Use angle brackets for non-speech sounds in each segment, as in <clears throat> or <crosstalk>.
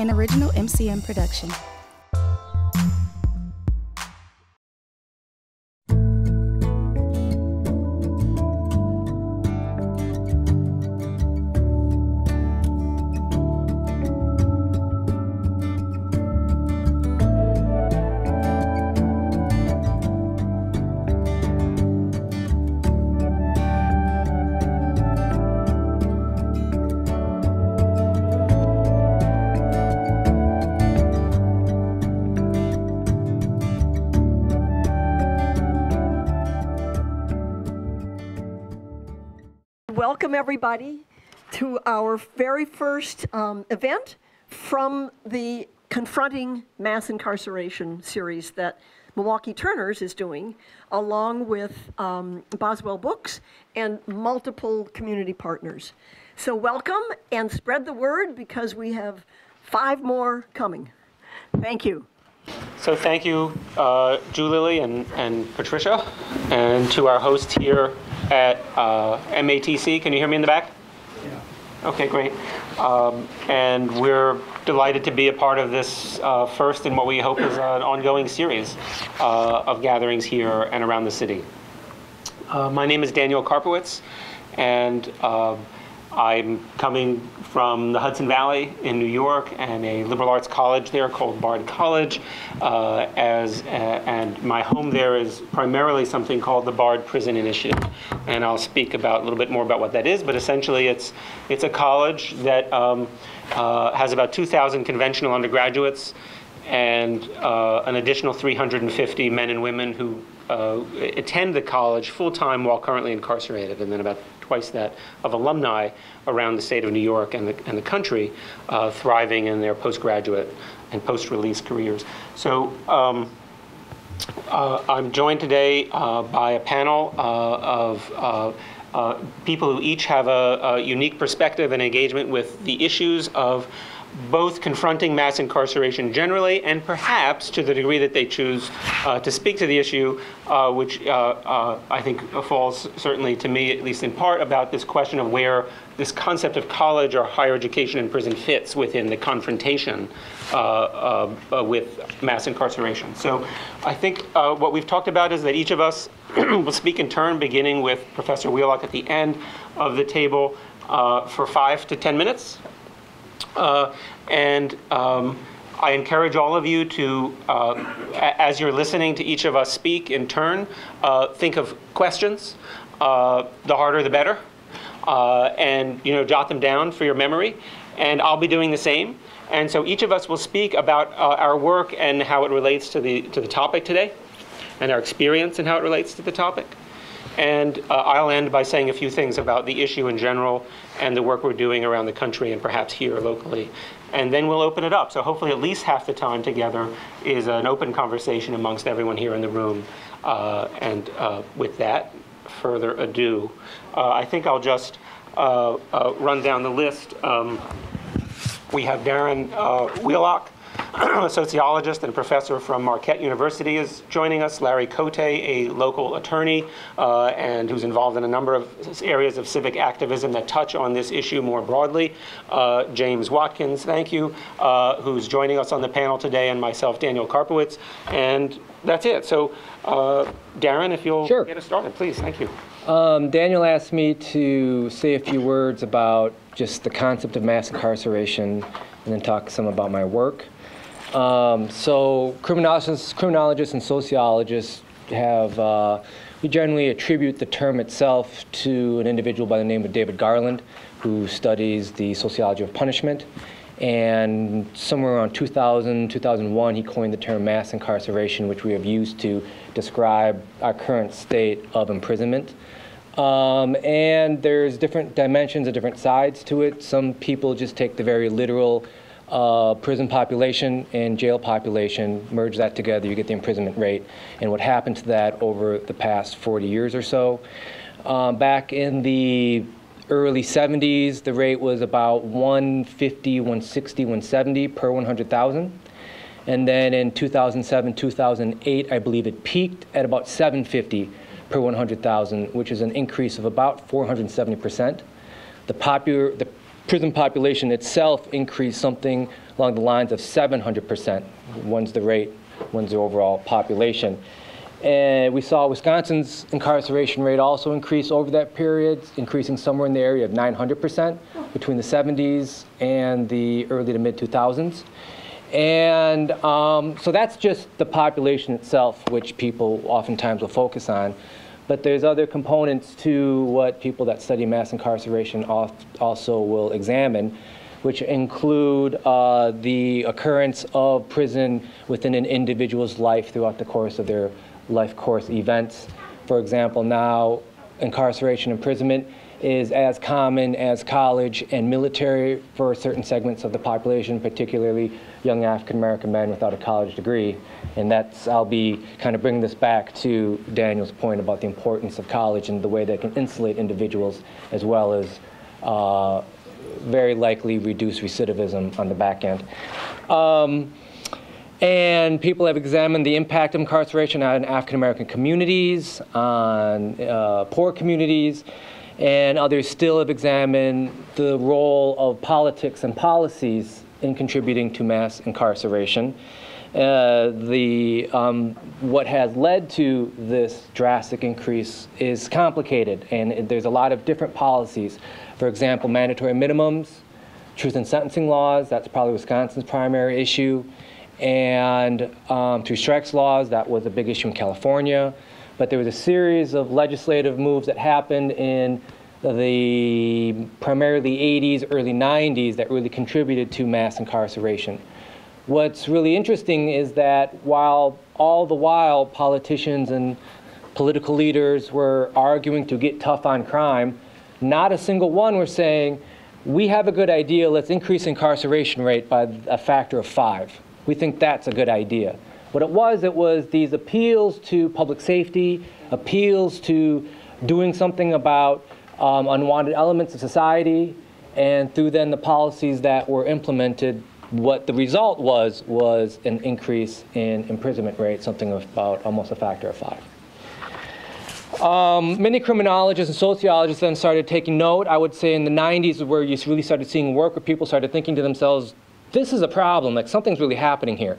an original MCM production. Everybody to our very first um, event from the Confronting Mass Incarceration series that Milwaukee Turners is doing, along with um, Boswell Books and multiple community partners. So welcome and spread the word because we have five more coming. Thank you. So thank you, uh, Julie and, and Patricia, and to our host here at uh, MATC. Can you hear me in the back? Yeah. Okay, great. Um, and we're delighted to be a part of this uh, first in what we hope is an ongoing series uh, of gatherings here and around the city. Uh, my name is Daniel Karpowitz, and um, I'm coming from the Hudson Valley in New York and a liberal arts college there called Bard College. Uh, as uh, and my home there is primarily something called the Bard Prison Initiative, and I'll speak about a little bit more about what that is. But essentially, it's it's a college that um, uh, has about 2,000 conventional undergraduates and uh, an additional 350 men and women who uh, attend the college full time while currently incarcerated, and then about twice that of alumni around the state of New York and the, and the country uh, thriving in their postgraduate and post release careers. So um, uh, I'm joined today uh, by a panel uh, of uh, uh, people who each have a, a unique perspective and engagement with the issues of both confronting mass incarceration generally and perhaps to the degree that they choose uh, to speak to the issue, uh, which uh, uh I think falls certainly to me, at least in part, about this question of where this concept of college or higher education in prison fits within the confrontation uh, uh, with mass incarceration. So I think what we've talked about is that each of us <clears throat> will speak in turn, beginning with Professor Wheelock at the end of the table for five to 10 minutes. Uh, and um, I encourage all of you to, uh, as you're listening to each of us speak in turn, uh, think of questions. Uh, the harder, the better. Uh, and you know, jot them down for your memory. And I'll be doing the same. And so each of us will speak about uh, our work and how it relates to the to the topic today, and our experience and how it relates to the topic. And uh, I'll end by saying a few things about the issue in general and the work we're doing around the country and perhaps here locally. And then we'll open it up. So hopefully, at least half the time together is an open conversation amongst everyone here in the room. Uh, and uh, with that, further ado, uh, I think I'll just uh, uh, run down the list. Um, we have Darren Wheelock a <clears throat> sociologist and professor from Marquette University is joining us. Larry Cote, a local attorney uh, and who's involved in a number of areas of civic activism that touch on this issue more broadly. Uh, James Watkins, thank you, uh, who's joining us on the panel today, and myself, Daniel Karpowitz. And that's it. So, uh, Darren, if you'll sure. get us started, please. Thank you. Um, Daniel asked me to say a few words about just the concept of mass incarceration and then talk some about my work. Um, so criminologists, criminologists and sociologists have, uh, we generally attribute the term itself to an individual by the name of David Garland, who studies the sociology of punishment. And somewhere around 2000, 2001, he coined the term mass incarceration, which we have used to describe our current state of imprisonment. Um, and there's different dimensions and different sides to it. Some people just take the very literal uh, prison population and jail population, merge that together, you get the imprisonment rate, and what happened to that over the past 40 years or so. Um, back in the early 70s, the rate was about 150, 160, 170 per 100,000. And then in 2007, 2008, I believe it peaked at about 750 per 100,000, which is an increase of about 470%. The, popular, the prison population itself increased something along the lines of 700%. One's the rate, one's the overall population. And we saw Wisconsin's incarceration rate also increase over that period, increasing somewhere in the area of 900% between the 70s and the early to mid 2000s. And um, so that's just the population itself, which people oftentimes will focus on. But there's other components to what people that study mass incarceration also will examine, which include uh, the occurrence of prison within an individual's life throughout the course of their life course events. For example, now incarceration, imprisonment is as common as college and military for certain segments of the population, particularly young African American men without a college degree. And that's, I'll be kind of bringing this back to Daniel's point about the importance of college and the way that can insulate individuals as well as uh, very likely reduce recidivism on the back end. Um, and people have examined the impact of incarceration on African American communities, on uh, poor communities, and others still have examined the role of politics and policies in contributing to mass incarceration. Uh, the, um, what has led to this drastic increase is complicated, and there's a lot of different policies. For example, mandatory minimums, truth in sentencing laws, that's probably Wisconsin's primary issue, and um, three strikes laws, that was a big issue in California. But there was a series of legislative moves that happened in the primarily 80s, early 90s that really contributed to mass incarceration. What's really interesting is that while all the while politicians and political leaders were arguing to get tough on crime, not a single one were saying, we have a good idea, let's increase incarceration rate by a factor of five. We think that's a good idea. What it was, it was these appeals to public safety, appeals to doing something about um, unwanted elements of society, and through then the policies that were implemented, what the result was was an increase in imprisonment rate, something about almost a factor of five. Um, many criminologists and sociologists then started taking note. I would say in the 90s, where you really started seeing work where people started thinking to themselves, this is a problem, like something's really happening here.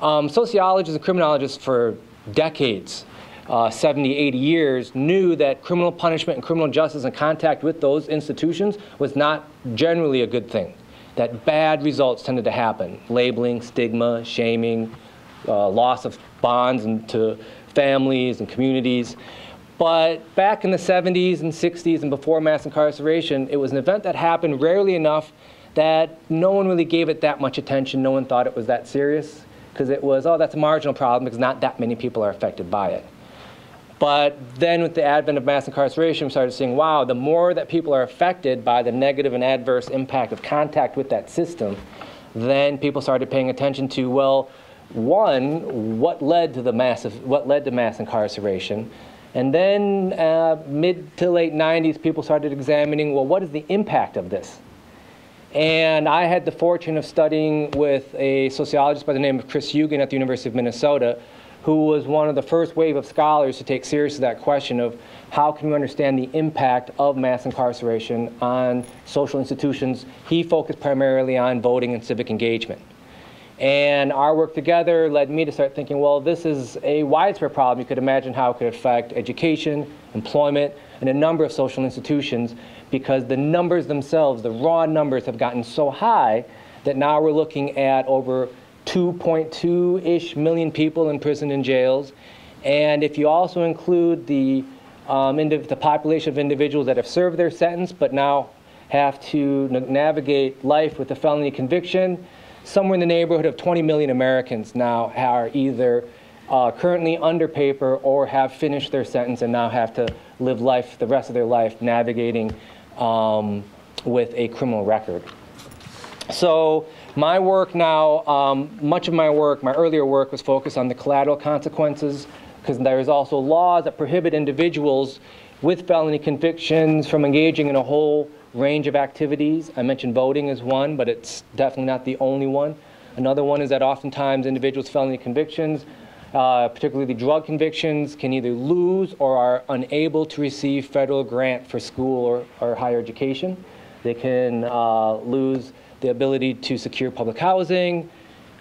Um, sociologists and criminologists for decades uh, 70, 80 years knew that criminal punishment and criminal justice and contact with those institutions was not generally a good thing. That bad results tended to happen labeling, stigma, shaming, uh, loss of bonds and to families and communities. But back in the 70s and 60s and before mass incarceration, it was an event that happened rarely enough that no one really gave it that much attention. No one thought it was that serious because it was, oh, that's a marginal problem because not that many people are affected by it. But then with the advent of mass incarceration, we started seeing, wow, the more that people are affected by the negative and adverse impact of contact with that system, then people started paying attention to, well, one, what led to the massive, what led to mass incarceration? And then uh, mid to late 90s, people started examining, well, what is the impact of this? And I had the fortune of studying with a sociologist by the name of Chris Uggen at the University of Minnesota, who was one of the first wave of scholars to take seriously that question of how can we understand the impact of mass incarceration on social institutions. He focused primarily on voting and civic engagement. And our work together led me to start thinking, well, this is a widespread problem. You could imagine how it could affect education, employment, and a number of social institutions because the numbers themselves, the raw numbers, have gotten so high that now we're looking at over 2.2-ish million people imprisoned in prison and jails. And if you also include the, um, the population of individuals that have served their sentence but now have to navigate life with a felony conviction, somewhere in the neighborhood of 20 million Americans now are either uh, currently under paper or have finished their sentence and now have to live life the rest of their life navigating um, with a criminal record. So my work now, um, much of my work, my earlier work was focused on the collateral consequences because there's also laws that prohibit individuals with felony convictions from engaging in a whole range of activities. I mentioned voting as one, but it's definitely not the only one. Another one is that oftentimes individuals' with felony convictions, uh, particularly the drug convictions, can either lose or are unable to receive federal grant for school or, or higher education. They can uh, lose the ability to secure public housing.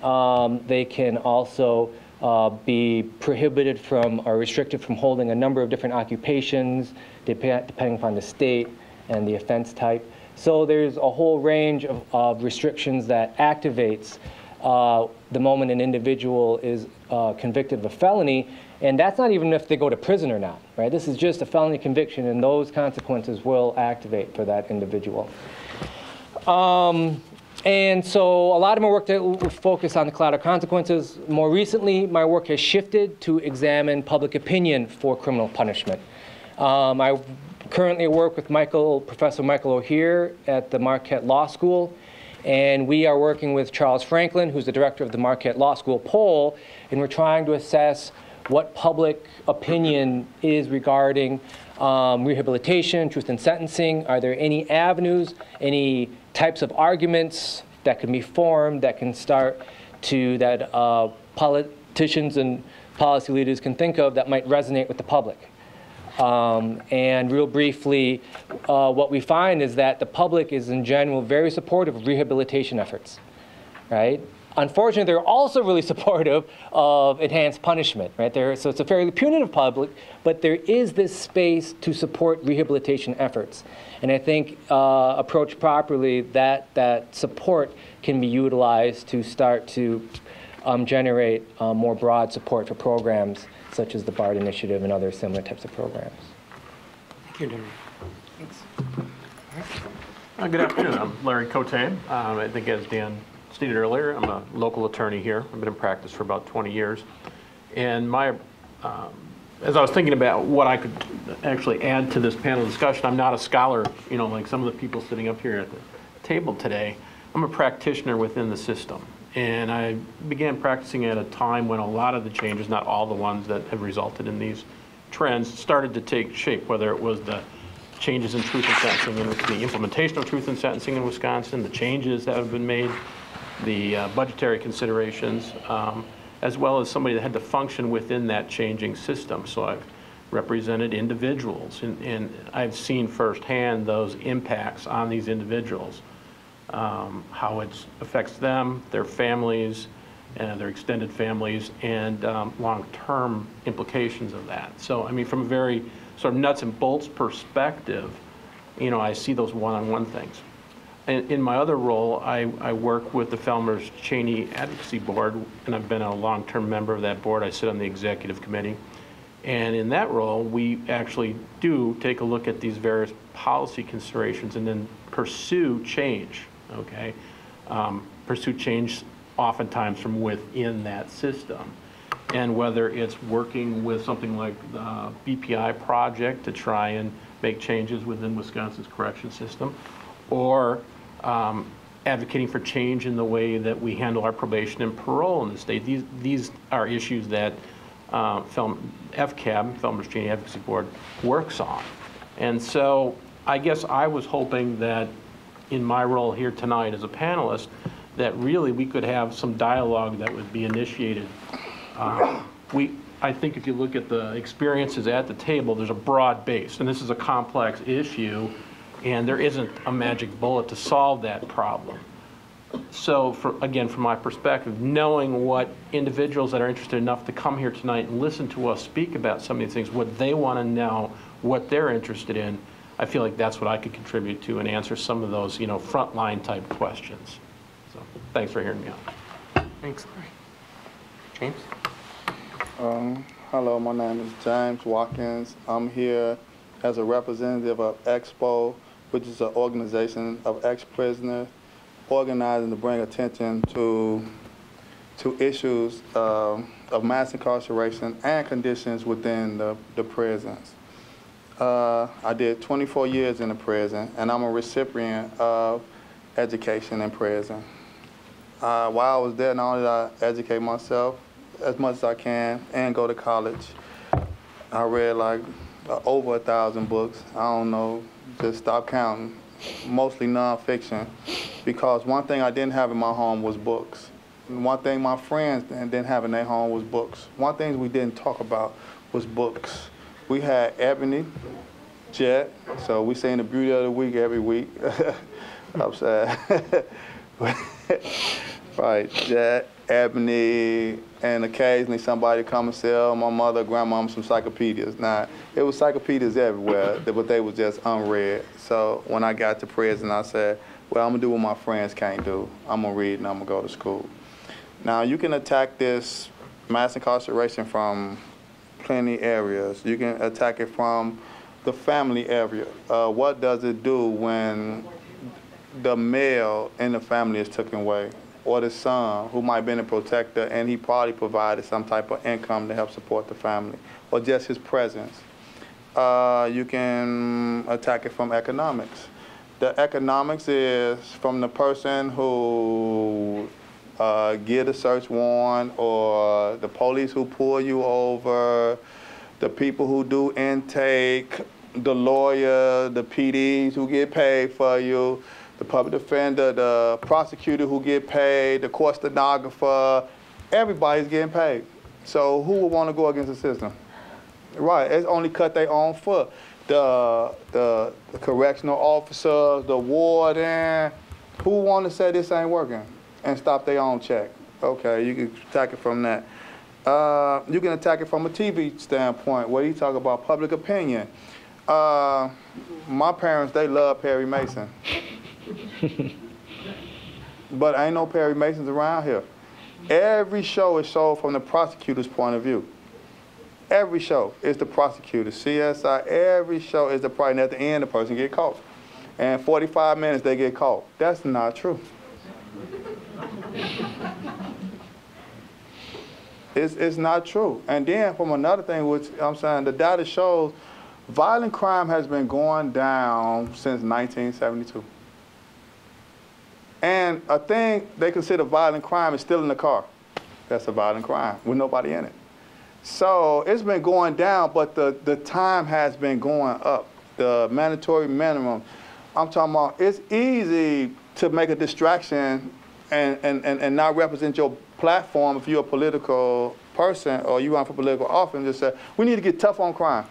Um, They can also uh, be prohibited from or restricted from holding a number of different occupations, depe- depending upon the state and the offense type. So there's a whole range of, of restrictions that activates uh, the moment an individual is uh, convicted of a felony, and that's not even if they go to prison or not, right? This is just a felony conviction, and those consequences will activate for that individual. Um, and so a lot of my work that will focus on the collateral consequences. More recently, my work has shifted to examine public opinion for criminal punishment. Um, I currently work with Michael, Professor Michael O'Hear at the Marquette Law School, and we are working with Charles Franklin, who's the director of the Marquette Law School poll, and we're trying to assess what public opinion is regarding um, rehabilitation, truth in sentencing. Are there any avenues, any types of arguments that can be formed that can start to, that uh, politicians and policy leaders can think of that might resonate with the public? Um, and real briefly, uh, what we find is that the public is in general very supportive of rehabilitation efforts, right? Unfortunately, they're also really <laughs> supportive of enhanced punishment, right? They're, so it's a fairly punitive public, but there is this space to support rehabilitation efforts. And I think uh, approached properly, that, that support can be utilized to start to um, generate uh, more broad support for programs such as the BARD initiative and other similar types of programs. Thank you, Darren. Uh, Good afternoon. I'm Larry Cote. Um, I think as Dan stated earlier, I'm a local attorney here. I've been in practice for about 20 years. And my, um, as I was thinking about what I could actually add to this panel discussion, I'm not a scholar, you know, like some of the people sitting up here at the table today. I'm a practitioner within the system. And I began practicing at a time when a lot of the changes, not all the ones that have resulted in these trends, started to take shape, whether it was the changes in truth and sentencing and the implementation of truth and sentencing in Wisconsin, the changes that have been made, the uh, budgetary considerations, um, as well as somebody that had to function within that changing system. So I've represented individuals, and, and I've seen firsthand those impacts on these individuals, um, how it affects them, their families, and their extended families, and um, long-term implications of that. So, I mean, from a very sort of nuts and bolts perspective, you know, I see those one-on-one things. In, in my other role, I, I work with the Felmers Chaney Advocacy Board, and I've been a long-term member of that board. I sit on the executive committee. And in that role, we actually do take a look at these various policy considerations and then pursue change, okay? Um, Pursue change oftentimes from within that system. And whether it's working with something like the BPI project to try and make changes within Wisconsin's correction system, or um, advocating for change in the way that we handle our probation and parole in the state. These, these are issues that uh, Film, FCAB, Felmers Chaney Advocacy Board, works on. And so I guess I was hoping that in my role here tonight as a panelist, that really we could have some dialogue that would be initiated. Uh, We, I think if you look at the experiences at the table, there's a broad base, and this is a complex issue, and there isn't a magic bullet to solve that problem. So, for, again, from my perspective, knowing what individuals that are interested enough to come here tonight and listen to us speak about some of these things, what they want to know, what they're interested in, I feel like that's what I could contribute to and answer some of those, you know, frontline type questions. So, thanks for hearing me out. Thanks, Larry. James? Um, hello, my name is James Watkins. I'm here as a representative of Expo, which is an organization of ex-prisoners organizing to bring attention to to issues um, of mass incarceration and conditions within the, the prisons. Uh, I did 24 years in the prison, and I'm a recipient of education in prison. Uh, while I was there, not only did I educate myself as much as I can and go to college, I read like uh, over a thousand books. I don't know, just stop counting. Mostly nonfiction, because one thing I didn't have in my home was books. One thing my friends didn't have in their home was books. One thing we didn't talk about was books. We had Ebony, Jet. So we sing the beauty of the week every week. <laughs> I'm sad. <laughs> right, Jet, Ebony, and occasionally somebody come and sell my mother, grandmama some encyclopedias. Now, it was encyclopedias everywhere, <laughs> but they was just unread. So when I got to prison, I said, well, I'm gonna do what my friends can't do. I'm gonna read and I'm gonna go to school. Now, you can attack this mass incarceration from plenty areas. You can attack it from the family area. Uh, what does it do when the male in the family is taken away? Or the son, who might have been a protector, and he probably provided some type of income to help support the family, or just his presence. Uh, you can attack it from economics. The economics is from the person who uh, get a search warrant or the police who pull you over, the people who do intake, the lawyer, the PDs who get paid for you, the public defender, the prosecutor who get paid, the court stenographer, everybody's getting paid. So who would want to go against the system? Right, it's only cut their own foot. The, the, the correctional officer, the warden, who want to say this ain't working and stop their own check? Okay, you can attack it from that. Uh, you can attack it from a TV standpoint, where you talk about public opinion. Uh, my parents, they love Perry Mason. <laughs> but I ain't no Perry Masons around here. Every show is sold from the prosecutor's point of view. Every show is the prosecutor. CSI, every show is the and at the end, the person get caught. And 45 minutes, they get caught. That's not true. <laughs> It's, it's not true. And then from another thing, which I'm saying, the data shows violent crime has been going down since 1972. And a thing they consider violent crime is still in the car. That's a violent crime with nobody in it. So it's been going down, but the, the time has been going up. The mandatory minimum. I'm talking about it's easy to make a distraction and, and, and, and not represent your platform if you're a political person or you run for political office and just say, we need to get tough on crime.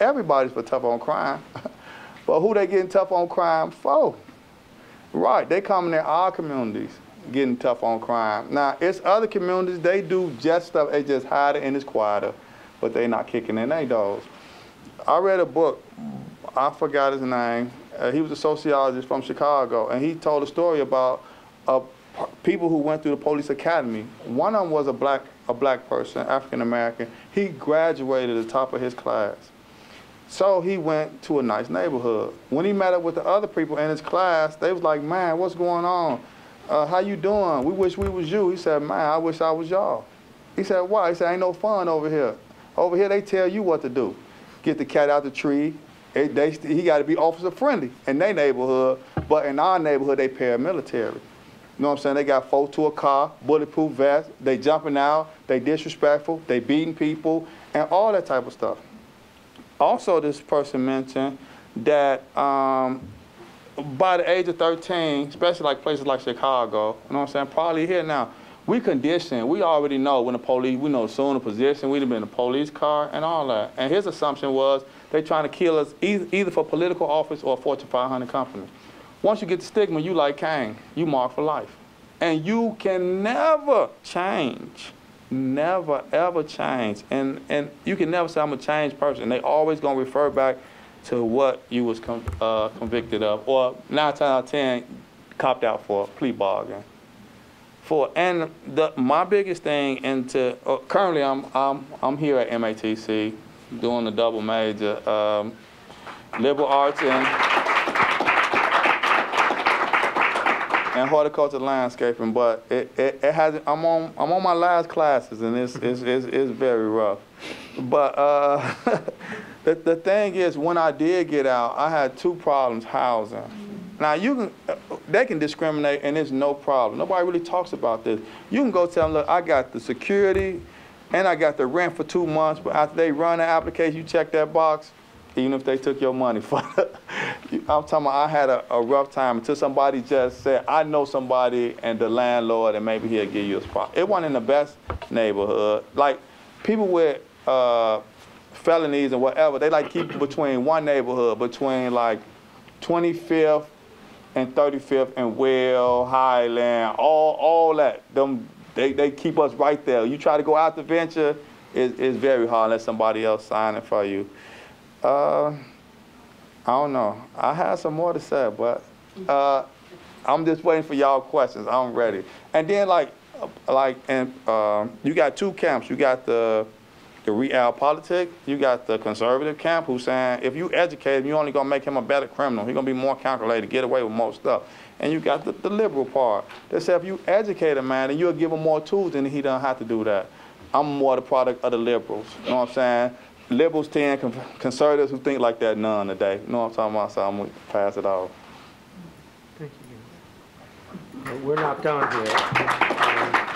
Everybody's for tough on crime. <laughs> but who they getting tough on crime for? Right, they coming in our communities getting tough on crime. Now, it's other communities, they do just stuff, they just hide and it's quieter, but they not kicking in their doors. I read a book, I forgot his name. Uh, he was a sociologist from Chicago, and he told a story about uh, people who went through the police academy. One of them was a black, a black person, African American. He graduated at the top of his class. So he went to a nice neighborhood. When he met up with the other people in his class, they was like, man, what's going on? Uh, how you doing? We wish we was you. He said, man, I wish I was y'all. He said, why? He said, ain't no fun over here. Over here, they tell you what to do. Get the cat out the tree. They, they, he got to be officer friendly in their neighborhood, but in our neighborhood, they paramilitary. You know what I'm saying? They got folks to a car, bulletproof vest, they jumping out, they disrespectful, they beating people, and all that type of stuff. Also, this person mentioned that um, by the age of 13, especially like places like Chicago, you know what I'm saying, probably here now, we condition, we already know when the police, we know soon the position, we'd have been in a police car and all that. And his assumption was they trying to kill us either, for political office or a Fortune 500 company. Once you get the stigma, you like Cain, you mark for life. And you can never change never ever change. And and you can never say I'm a changed person. They always gonna refer back to what you was com uh, convicted of, or nine times out of ten, copped out for plea bargain. For and the my biggest thing into uh, currently I'm I'm I'm here at MATC doing the double major, um, liberal arts and and horticulture landscaping, but it, it, it has I'm on I'm on my last classes and it's it's, it's, it's very rough. But uh, <laughs> the the thing is, when I did get out, I had two problems housing. Now you can they can discriminate and it's no problem. Nobody really talks about this. You can go tell them, look, I got the security and I got the rent for two months, but after they run the application, you check that box, even if they took your money. <laughs> I'm talking about I had a, a, rough time until somebody just said, I know somebody and the landlord and maybe he'll give you a spot. It wasn't in the best neighborhood. Like people with uh, felonies and whatever, they like keep between one neighborhood, between like 25th and 35th and Well, Highland, all all that. Them they, they keep us right there. You try to go out the venture, it, it's very hard unless somebody else sign it for you. Uh, I don't know. I have some more to say, but uh, I'm just waiting for y'all questions. I'm ready. And then like uh, like and um, you got two camps. You got the the real politic. You got the conservative camp who's saying if you educate him, you're only gonna make him a better criminal. He's gonna be more calculated, get away with more stuff. And you got the, the liberal part that said if you educate a man, then you'll give him more tools, and he don't have to do that. I'm more the product of the liberals. You know what I'm saying? Liberals tend con- conservatives who think like that none today. You know what I'm talking about? So I'm gonna pass it off. Thank you. But We're not done here. Um,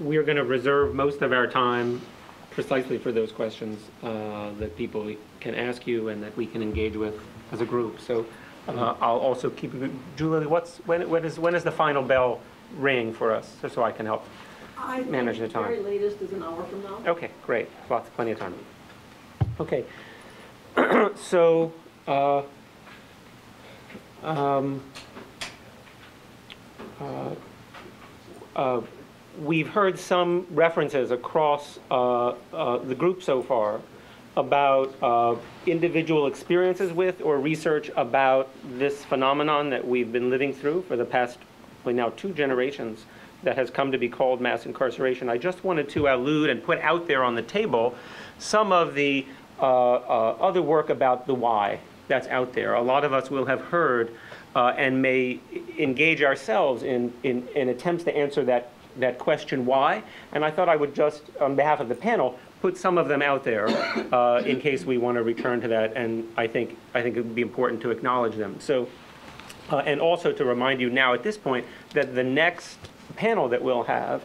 We're going to reserve most of our time precisely for those questions uh, that people can ask you and that we can engage with as a group. So uh, I'll also keep, Julie, what's, when, when is, when is the final bell ring for us, just so I can help? I Manage the time. Very latest is an hour from now. Okay, great, lots, plenty of time. Okay, <clears throat> so, uh, um, uh, uh, we've heard some references across uh, uh, the group so far about uh, individual experiences with or research about this phenomenon that we've been living through for the past, well, now two generations that has come to be called mass incarceration. I just wanted to allude and put out there on the table some of the uh, uh, other work about the why that's out there. A lot of us will have heard uh, and may engage ourselves in, in, in attempts to answer that, that question why. And I thought I would just, on behalf of the panel, put some of them out there uh, in case we want to return to that. And I think, I think it would be important to acknowledge them. So, uh, and also to remind you now at this point that the next panel that we'll have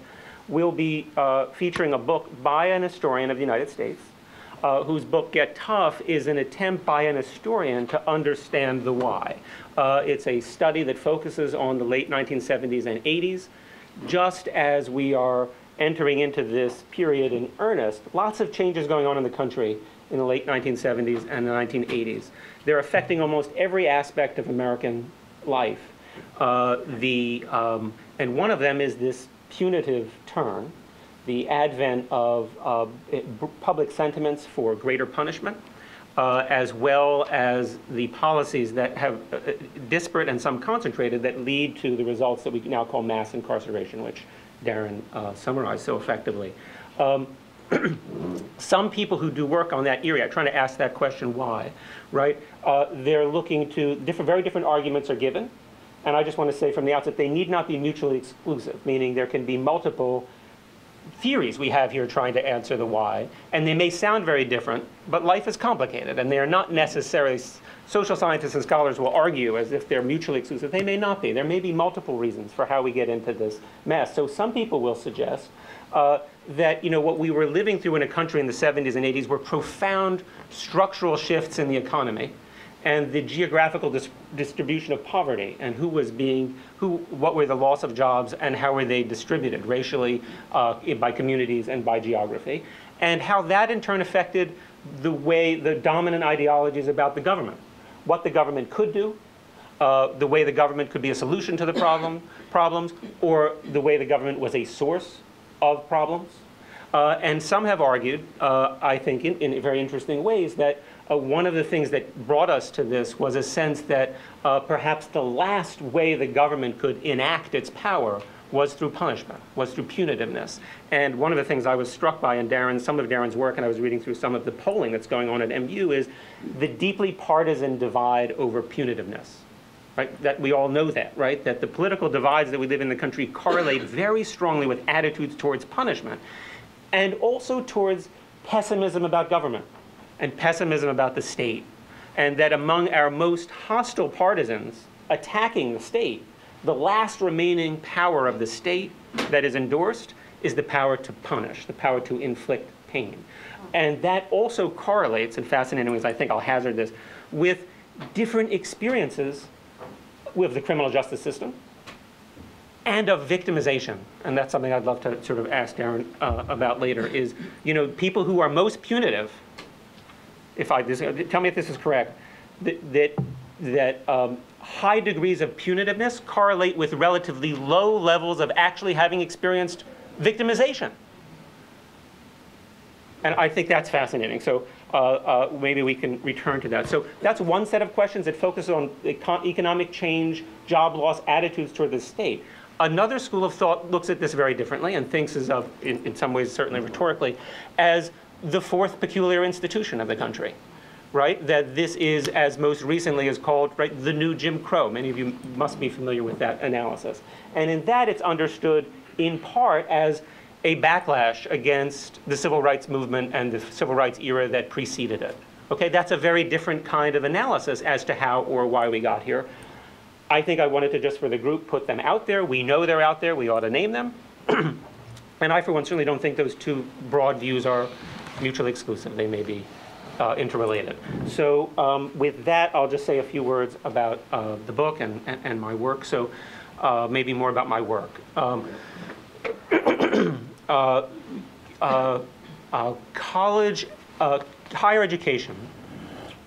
will be uh, featuring a book by an historian of the United States, uh, whose book Get Tough is an attempt by an historian to understand the why. Uh, it's a study that focuses on the late 1970s and 80s, just as we are entering into this period in earnest. Lots of changes going on in the country in the late 1970s and the 1980s. They're affecting almost every aspect of American life. Uh, the, um, and one of them is this punitive turn, the advent of uh, public sentiments for greater punishment, uh, as well as the policies that have uh, disparate and some concentrated that lead to the results that we now call mass incarceration, which Darren uh, summarized so effectively. Um, <clears throat> some people who do work on that area are trying to ask that question why, right? Uh, they're looking to different, very different arguments are given, and I just want to say from the outset they need not be mutually exclusive, meaning there can be multiple theories we have here trying to answer the why, and they may sound very different, but life is complicated, and they are not necessarily. Social scientists and scholars will argue as if they're mutually exclusive. They may not be. There may be multiple reasons for how we get into this mess. So some people will suggest uh, that you know what we were living through in a country in the 70s and 80s were profound structural shifts in the economy and the geographical dis- distribution of poverty and who was being who what were the loss of jobs and how were they distributed racially uh, by communities and by geography and how that in turn affected the way the dominant ideologies about the government. What the government could do uh, the way the government could be a solution to the problem problems or the way the government was a source of problems. Uh, and some have argued, uh, I think, in, in very interesting ways, that uh, one of the things that brought us to this was a sense that uh, perhaps the last way the government could enact its power was through punishment, was through punitiveness. And one of the things I was struck by in Darren's, some of Darren's work, and I was reading through some of the polling that's going on at MU, is the deeply partisan divide over punitiveness right? That we all know that, right? That the political divides that we live in the country correlate very strongly with attitudes towards punishment and also towards pessimism about government and pessimism about the state. And that among our most hostile partisans attacking the state, the last remaining power of the state that is endorsed is the power to punish, the power to inflict pain. And that also correlates, in fascinating ways, I think I'll hazard this, with different experiences with the criminal justice system and of victimization. And that's something I'd love to sort of ask Darren uh, about later is, you know, people who are most punitive, if I, this, tell me if this is correct, that, that, that um, high degrees of punitiveness correlate with relatively low levels of actually having experienced victimization. And I think that's fascinating. So uh, uh, maybe we can return to that. So that's one set of questions that focuses on econ- economic change, job loss, attitudes toward the state. Another school of thought looks at this very differently and thinks as of, in, in some ways, certainly rhetorically, as the fourth peculiar institution of the country right? That this is, as most recently is called, right, the new Jim Crow. Many of you must be familiar with that analysis. And in that, it's understood in part as a backlash against the civil rights movement and the civil rights era that preceded it. Okay, that's a very different kind of analysis as to how or why we got here. I think I wanted to just for the group put them out there. We know they're out there. We ought to name them. <clears throat> and I, for one, certainly don't think those two broad views are mutually exclusive. They may be uh, interrelated. So um, with that, I'll just say a few words about uh, the book and, and, and, my work. So uh, maybe more about my work. Um, <clears throat> uh, uh, uh, college, higher education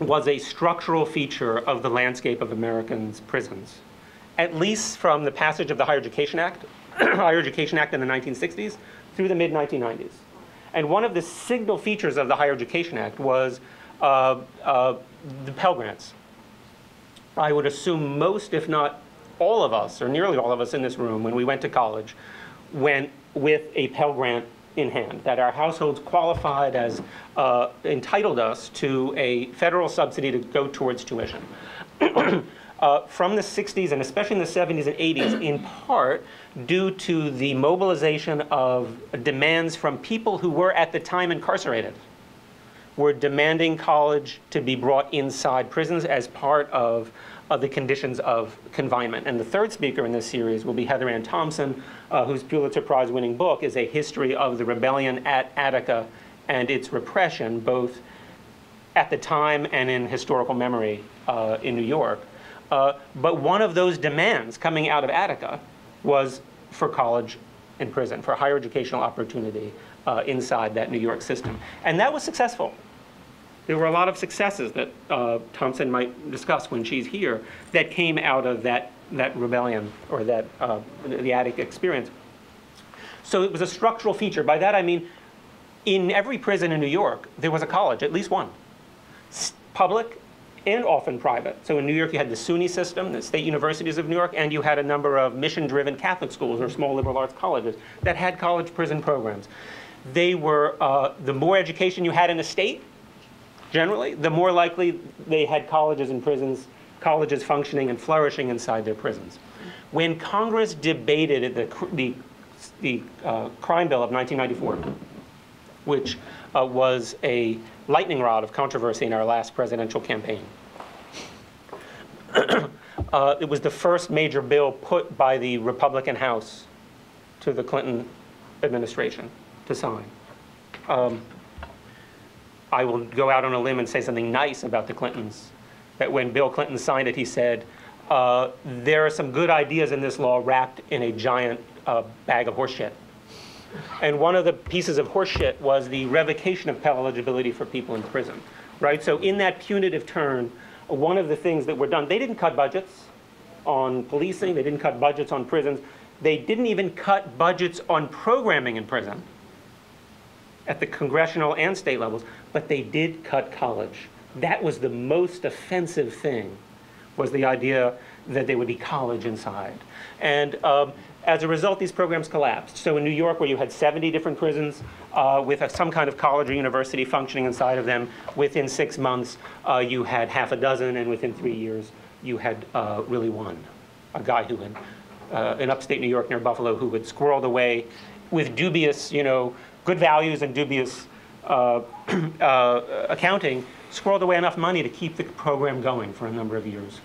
was a structural feature of the landscape of Americans' prisons, at least from the passage of the Higher Education Act, <clears throat> Higher Education Act in the 1960s through the mid 1990s. And one of the signal features of the Higher Education Act was uh, uh, the Pell Grants. I would assume most, if not all of us, or nearly all of us in this room, when we went to college, went with a Pell Grant in hand, that our households qualified as uh, entitled us to a federal subsidy to go towards tuition. <clears throat> uh, from the 60s and especially in the 70s and 80s, in part due to the mobilization of demands from people who were at the time incarcerated, were demanding college to be brought inside prisons as part of, of the conditions of confinement. And the third speaker in this series will be Heather Ann Thompson, uh, whose Pulitzer Prize winning book is a history of the rebellion at Attica and its repression, both at the time and in historical memory uh, in New York. Uh, but one of those demands coming out of Attica was for college and prison, for higher educational opportunity uh, inside that New York system. And that was successful. There were a lot of successes that uh, Thompson might discuss when she's here that came out of that, that rebellion or that, uh, the Attica experience. So it was a structural feature. By that I mean, in every prison in New York, there was a college, at least one. Public and often private. So in New York, you had the SUNY system, the state universities of New York, and you had a number of mission-driven Catholic schools or small liberal arts colleges that had college prison programs. They were, uh, the more education you had in a state, generally, the more likely they had colleges and prisons, colleges functioning and flourishing inside their prisons. When Congress debated the, the, the uh, crime bill of 1994, which uh, was a lightning rod of controversy in our last presidential campaign. <clears throat> uh, it was the first major bill put by the Republican House to the Clinton administration to sign. Um, I will go out on a limb and say something nice about the Clintons. That when Bill Clinton signed it, he said, uh, there are some good ideas in this law wrapped in a giant uh, bag of horseshit. And one of the pieces of horseshit was the revocation of Pell eligibility for people in prison, right? So in that punitive turn, one of the things that were done, they didn't cut budgets on policing, they didn't cut budgets on prisons, they didn't even cut budgets on programming in prison at the congressional and state levels, but they did cut college. That was the most offensive thing, was the idea that there would be college inside. And um, as a result, these programs collapsed. So in New York, where you had 70 different prisons uh, with a, some kind of college or university functioning inside of them, within six months, uh, you had half a dozen, and within three years, you had uh, really one. A guy who had, uh, in upstate New York near Buffalo, who had squirreled away with dubious, you know, good values and dubious uh, <clears throat> uh, accounting, squirreled away enough money to keep the program going for a number of years,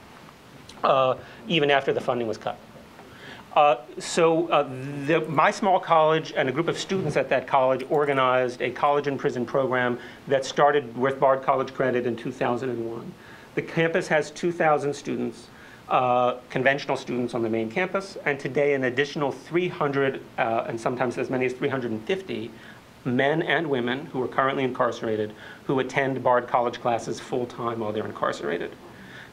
even after the funding was cut. Uh, so uh, the, my small college and a group of students at that college organized a college and prison program that started with Bard College Credit in 2001. The campus has 2,000 students. uh, conventional students on the main campus, and today an additional 300, uh, and sometimes as many as 350 men and women who are currently incarcerated who attend Bard College classes full-time while they're incarcerated.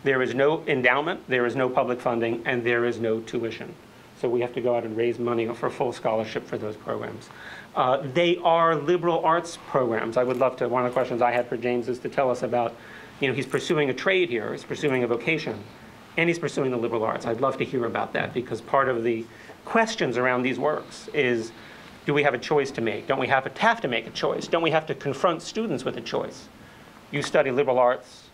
There is no endowment, there is no public funding, and there is no tuition. So we have to go out and raise money for full scholarship for those programs. Uh, They are liberal arts programs. I would love to, one of the questions I had for James is to tell us about, you know, he's pursuing a trade here, he's pursuing a vocation, and he's pursuing the liberal arts. I'd love to hear about that, because part of the questions around these works is, do we have a choice to make? Don't we have to, have to make a choice? Don't we have to confront students with a choice? You study liberal arts,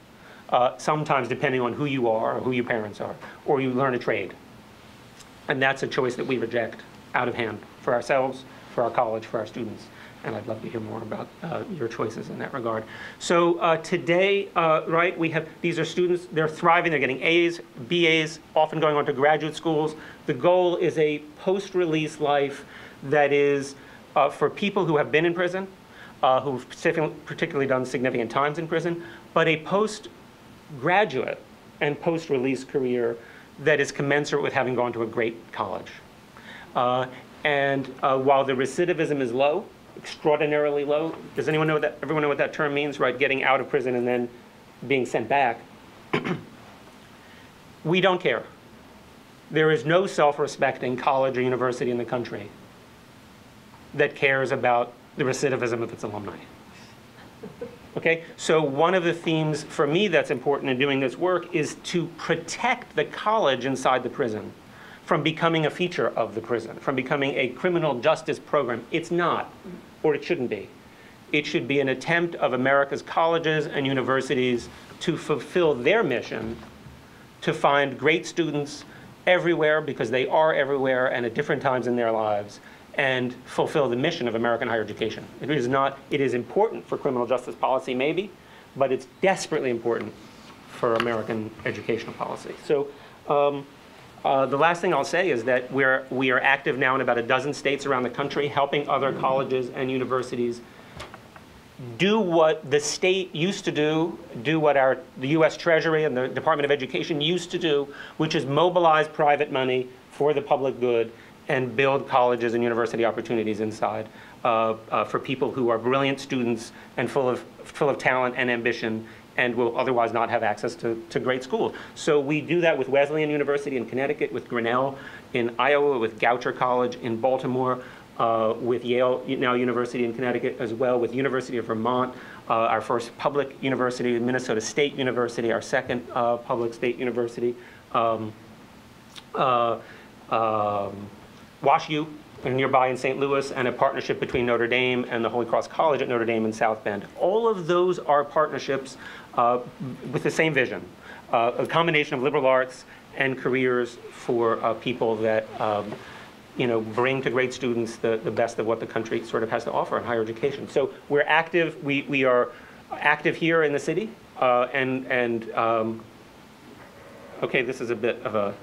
uh, sometimes depending on who you are, or who your parents are, or you learn a trade. And that's a choice that we reject out of hand for ourselves, for our college, for our students. And I'd love to hear more about uh, your choices in that regard. So uh, today, uh, right, we have, these are students, they're thriving, they're getting A's, BAs, often going on to graduate schools. The goal is a post-release life that is uh, for people who have been in prison, uh, who've particularly- particularly done significant times in prison, but a post-graduate and post-release career that is commensurate with having gone to a great college. Uh, And uh, while the recidivism is low, extraordinarily low, does anyone know that, everyone know what that term means, right? Getting out of prison and then being sent back. <clears throat> We don't care. There is no self-respecting college or university in the country that cares about the recidivism of its alumni. Okay, so one of the themes for me that's important in doing this work is to protect the college inside the prison from becoming a feature of the prison, from becoming a criminal justice program. It's not, or it shouldn't be. It should be an attempt of America's colleges and universities to fulfill their mission to find great students everywhere because they are everywhere and at different times in their lives and fulfill the mission of American higher education. It is not, it is important for criminal justice policy maybe, but it's desperately important for American educational policy. So um, uh, the last thing I'll say is that we're, we are active now in about a dozen states around the country, helping other colleges and universities do what the state used to do, do what our, the US Treasury and the Department of Education used to do, which is mobilize private money for the public good and build colleges and university opportunities inside uh, uh, for people who are brilliant students and full of, full of talent and ambition and will otherwise not have access to, to great schools. So we do that with Wesleyan University in Connecticut, with Grinnell in Iowa, with Goucher College in Baltimore, uh, with Yale now University in Connecticut as well, with University of Vermont, uh, our first public university, Minnesota State University, our second uh, public state university, um, uh, um, WashU and nearby in St. Louis, and a partnership between Notre Dame and the Holy Cross College at Notre Dame in South Bend. All of those are partnerships uh, with the same vision, uh, a combination of liberal arts and careers for uh, people that um, you know, bring to great students the, the best of what the country sort of has to offer in higher education. So we're active, we, we are active here in the city, uh, and, and um, okay, this is a bit of a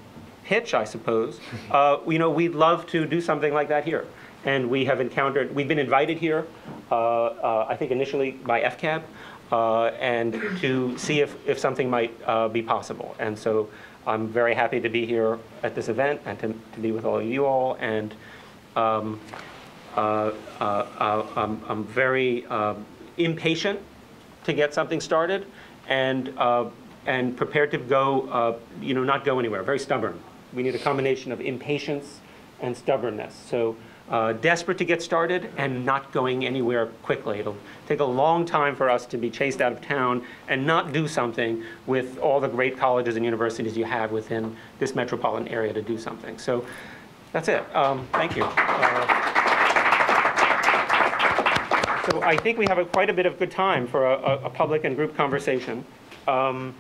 pitch, I suppose. Uh, you know, we'd love to do something like that here. And we have encountered, we've been invited here, uh, uh, I think initially by FCAB, uh, and to see if, if something might uh, be possible. And so I'm very happy to be here at this event and to, to be with all of you all. And um, I'm, I'm very impatient to get something started and, and prepared to go, uh, you know, not go anywhere, very stubborn. We need a combination of impatience and stubbornness. So uh, desperate to get started and not going anywhere quickly. It'll take a long time for us to be chased out of town and not do something with all the great colleges and universities you have within this metropolitan area to do something. So that's it. Um, thank you. Uh, so I think we have a, quite a bit of good time for a, a, a public and group conversation. Um,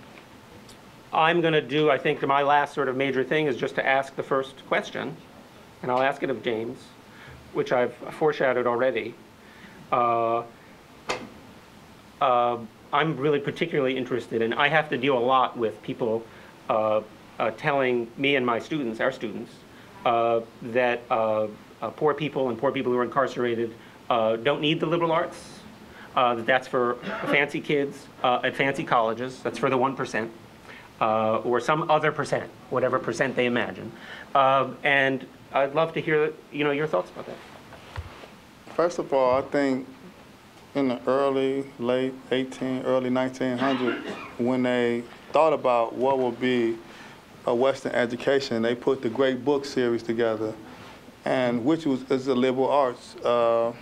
I'm going to do, I think, my last sort of major thing is just to ask the first question, and I'll ask it of James, which I've foreshadowed already. Uh, uh, I'm really particularly interested in, I have to deal a lot with people uh, uh, telling me and my students, our students, uh, that uh, poor people and poor people who are incarcerated don't need the liberal arts, that that's for fancy kids at fancy colleges, that's for the 1%. Uh, or some other percent, whatever percent they imagine. Um, And I'd love to hear, you know, your thoughts about that. First of all, I think in the early, late 18, early 1900s, when they thought about what would be a Western education, they put the great book series together, and which was is the liberal arts, uh,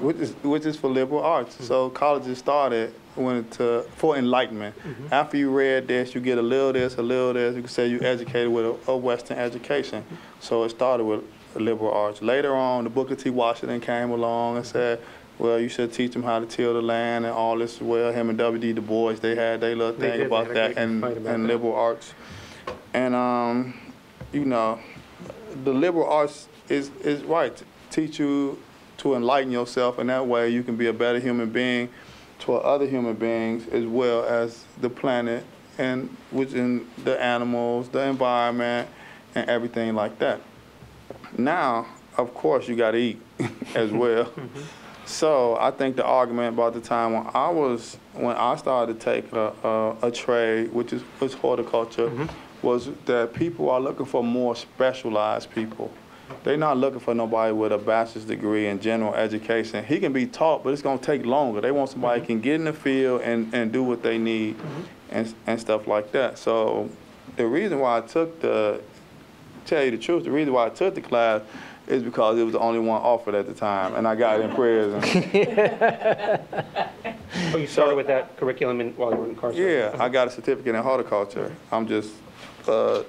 which is which is for liberal arts. Mm-hmm. So colleges started went to for enlightenment. Mm-hmm. After you read this, you get a little this, a little this. You can say you educated with a, a Western education. Mm-hmm. So it started with liberal arts. Later on, the Booker T. Washington came along and said, well, you should teach them how to till the land and all this. Well, him and W.D. Du Bois, they had their little They thing did, about they had a that and, about and that. liberal arts. And, um, you know, the liberal arts is, is right. Teach you to enlighten yourself, and that way you can be a better human being to other human beings as well as the planet and within the animals, the environment, and everything like that. Now, of course, you got to eat <laughs> as well. Mm-hmm. So I think the argument about the time when I was when I started to take a, a, a trade, which is was horticulture, mm-hmm. was that people are looking for more specialized people. They're not looking for nobody with a bachelor's degree in general education. He can be taught, but it's going to take longer. They want somebody who can get in the field and, and do what they need and, and stuff like that. So the reason why I took the, tell you the truth, the reason why I took the class is because it was the only one offered at the time, and I got it in prison. <laughs> Oh, you started with that curriculum in- while you were in incarcerated? Yeah, I got a certificate in horticulture. I'm just uh,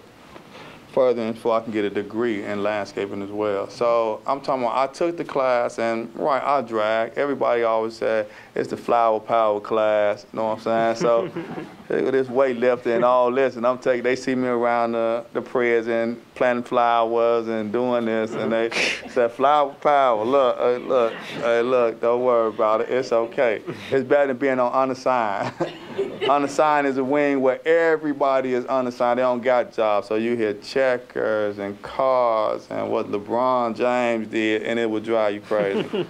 furthering so I can get a degree in landscaping as well. So I'm talking about, I took the class and, right, I drag. Everybody always said it's the flower power class, you know what I'm saying? So <laughs> this weightlifting and all this, and I'm taking, they see me around the, the prison planting flowers and doing this, and they <laughs> said, flower power, look, hey, look, hey, look, don't worry about it, it's okay. It's better than being on unassigned. <laughs> unassigned is a wing where everybody is unassigned, they don't got jobs, so you hear checkers and cars and what LeBron James did, and it would drive you crazy.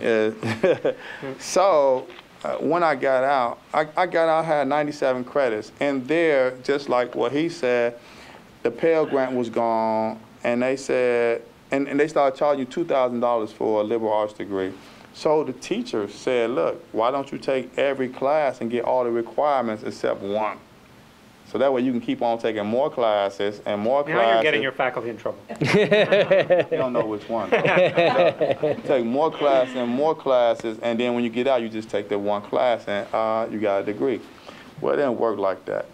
Yeah. <laughs> so uh, when I got out, I, I got out, I had 97 credits. And there, just like what he said, the Pell Grant was gone, and they said, and, and they started charging you $2,000 for a liberal arts degree. So the teacher said, look, why don't you take every class and get all the requirements except one? So that way you can keep on taking more classes and more classes. Now you're getting your faculty in trouble. <laughs> You don't know which one. <laughs> take more classes and more classes, and then when you get out, you just take that one class and uh, you got a degree. Well, it didn't work like that.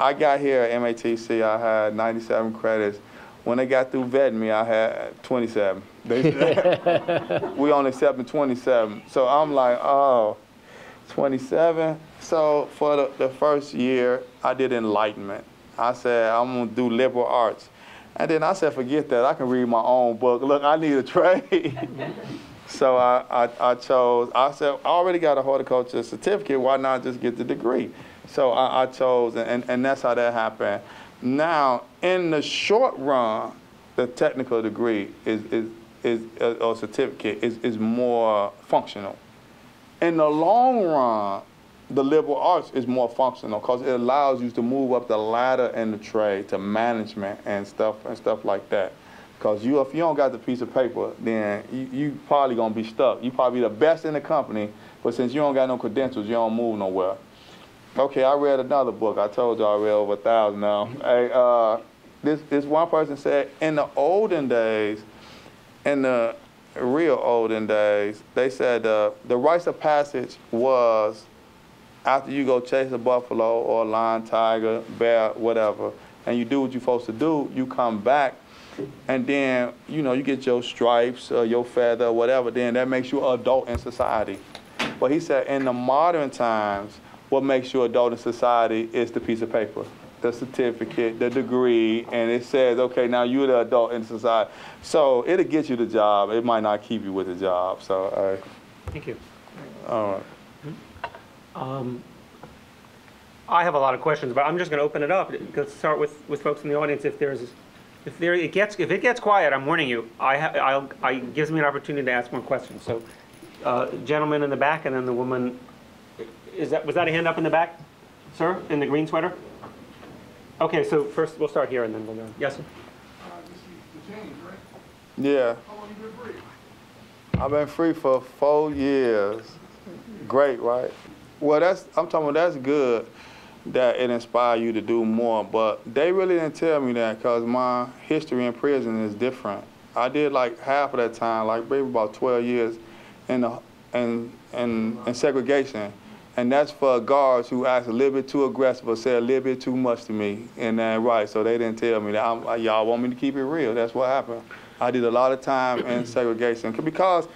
I got here at MATC, I had 97 credits. When they got through vetting me, I had 27. <laughs> We only accepting 27. So I'm like, oh, 27. So for the, the first year, I did enlightenment. I said, I'm gonna do liberal arts. And then I said, forget that, I can read my own book. Look, I need a <laughs> trade. so I, I, I chose, I said, I already got a horticulture certificate, why not just get the degree? So I, I chose, and, and that's how that happened. Now, in the short run, the technical degree is, is, is or certificate is, is more functional. In the long run, the liberal arts is more functional because it allows you to move up the ladder in the trade to management and stuff and stuff like that. Because you, if you don't got the piece of paper, then you, you probably gonna be stuck. You probably the best in the company, but since you don't got no credentials, you don't move nowhere. Okay, I read another book. I told you I read over a thousand now. Hey, uh, this this one person said in the olden days, in the real olden days, they said uh, the rites of passage was after you go chase a buffalo or a lion, tiger, bear, whatever, and you do what you're supposed to do, you come back, and then you know you get your stripes or your feather, whatever. Then that makes you an adult in society. But he said in the modern times, what makes you adult in society is the piece of paper, the certificate, the degree, and it says, okay, now you're the adult in society. So it'll get you the job. It might not keep you with the job. So, uh, Thank you. all right. Um, I have a lot of questions, but I'm just going to open it up. Let's start with, with folks in the audience. If there's, if there, it gets, if it gets quiet, I'm warning you. I, ha, I'll, I it gives me an opportunity to ask more questions. So, uh, gentleman in the back, and then the woman. Is that was that a hand up in the back, sir, in the green sweater? Okay, so first we'll start here and then we'll go. Yes, sir? Uh, yeah. How long you been free? I've been free for four years. Great, right? Well, that's I'm talking about that's good that it inspired you to do more, but they really didn't tell me that because my history in prison is different. I did like half of that time, like maybe about 12 years in the in in, in segregation. And that's for guards who act a little bit too aggressive or say a little bit too much to me. And then, right, so they didn't tell me that. I'm, y'all want me to keep it real. That's what happened. I did a lot of time in <clears throat> segregation because,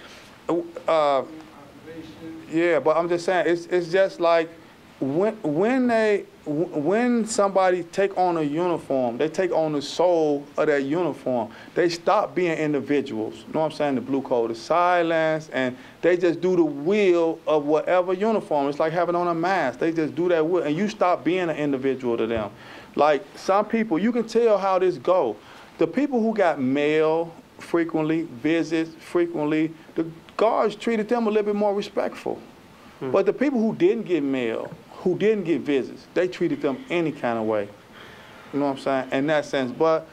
uh, yeah, but I'm just saying, it's, it's just like when, when they, when somebody take on a uniform, they take on the soul of that uniform. They stop being individuals. You know what I'm saying? The blue code is silence, and they just do the will of whatever uniform. It's like having on a mask. They just do that will, and you stop being an individual to them. Like some people, you can tell how this go. The people who got mail frequently, visits frequently, the guards treated them a little bit more respectful. Hmm. But the people who didn't get mail, who didn't get visits, they treated them any kind of way. You know what I'm saying? In that sense. But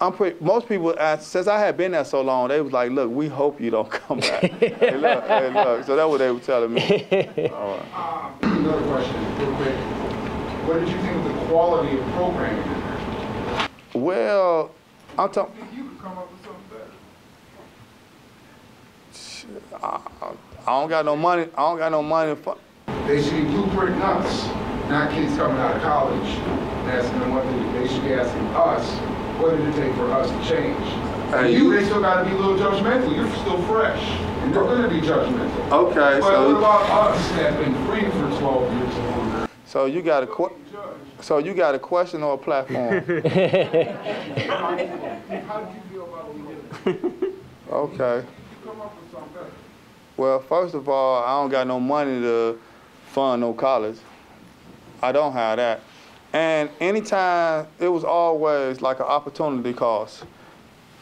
I'm pretty, most people, ask, since I had been there so long, they was like, look, we hope you don't <laughs> come back. hey, look, hey, look. So that's what they were telling me. All right. <laughs> Another question, real quick. What did you think of the quality of programming? Well, I'm talking. You could come up with something better. I don't got no money. I don't got no money. For, They should be blueprint us, not kids coming out of college, asking them what they, they should be asking us, what did it take for us to change? And Hey, you, they still gotta be a little judgmental, you're still fresh, and they're gonna be judgmental. okay, But what so about us that have been free for twelve years or longer? so you got a que- so you got a question or a platform? <laughs> how did you feel about what we did? okay. Come up with something better. Well, first of all, I don't got no money to fund no college. I don't have that. And anytime, it was always like an opportunity cost.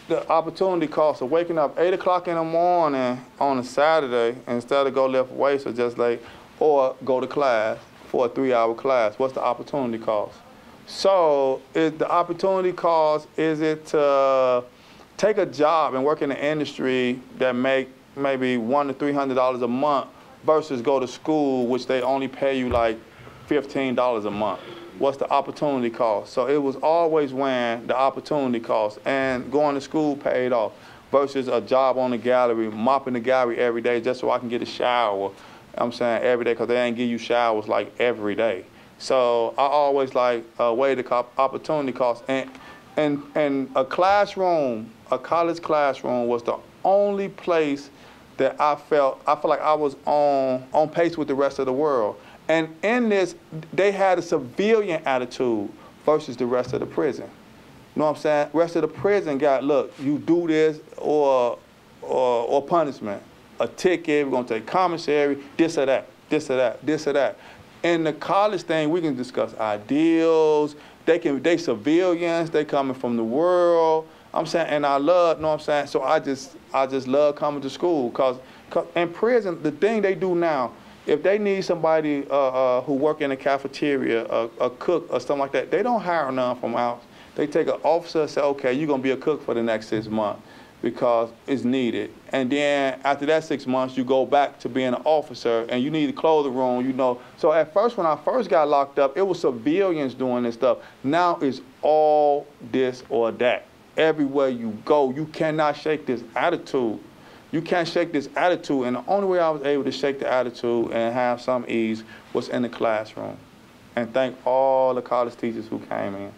The opportunity cost of waking up 8 o'clock in the morning on a Saturday instead of go lift weights or just like, or go to class for a three hour class. What's the opportunity cost? So, is the opportunity cost, is it to take a job and work in an industry that make maybe one to three hundred dollars a month versus go to school, which they only pay you like fifteen dollars a month. What's the opportunity cost? So it was always when the opportunity cost and going to school paid off versus a job on the gallery, mopping the gallery every day just so I can get a shower. I'm saying every day because they ain't give you showers like every day. So I always like uh, the opportunity cost and and and a classroom, a college classroom was the only place that I felt I felt like I was on on pace with the rest of the world. And in this, they had a civilian attitude versus the rest of the prison. You know what I'm saying? Rest of the prison got look, you do this or or, or punishment, a ticket. We're gonna take commissary, this or that, this or that, this or that. In the college thing, we can discuss ideals. They can they civilians. They coming from the world. I'm saying, and I love. You know what I'm saying? So I just I just love coming to school because in prison the thing they do now. If they need somebody uh, uh, who work in a cafeteria, a, a cook or something like that, they don't hire none from out. They take an officer and say, okay, you're gonna be a cook for the next six months because it's needed. And then after that six months, you go back to being an officer and you need to close the room, you know. So at first, when I first got locked up, it was civilians doing this stuff. Now it's all this or that. Everywhere you go, you cannot shake this attitude. You can't shake this attitude. And the only way I was able to shake the attitude and have some ease was in the classroom. And thank all the college teachers who came in.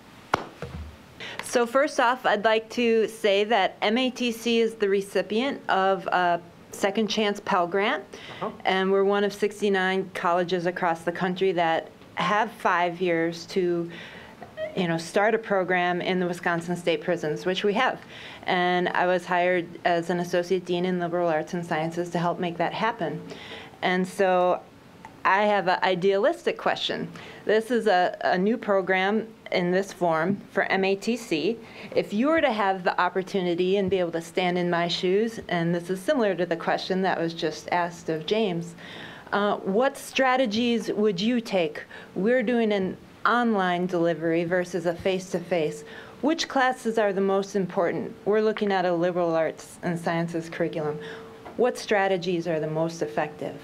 So first off, I'd like to say that MATC is the recipient of a Second Chance Pell Grant, uh-huh. and we're one of 69 colleges across the country that have five years to, you know, start a program in the Wisconsin State Prisons, which we have. And I was hired as an associate dean in liberal arts and sciences to help make that happen. And so I have an idealistic question. This is a, a new program in this form for MATC. If you were to have the opportunity and be able to stand in my shoes, and this is similar to the question that was just asked of James, uh, what strategies would you take? We're doing an online delivery versus a face-to-face, which classes are the most important? We're looking at a liberal arts and sciences curriculum. What strategies are the most effective?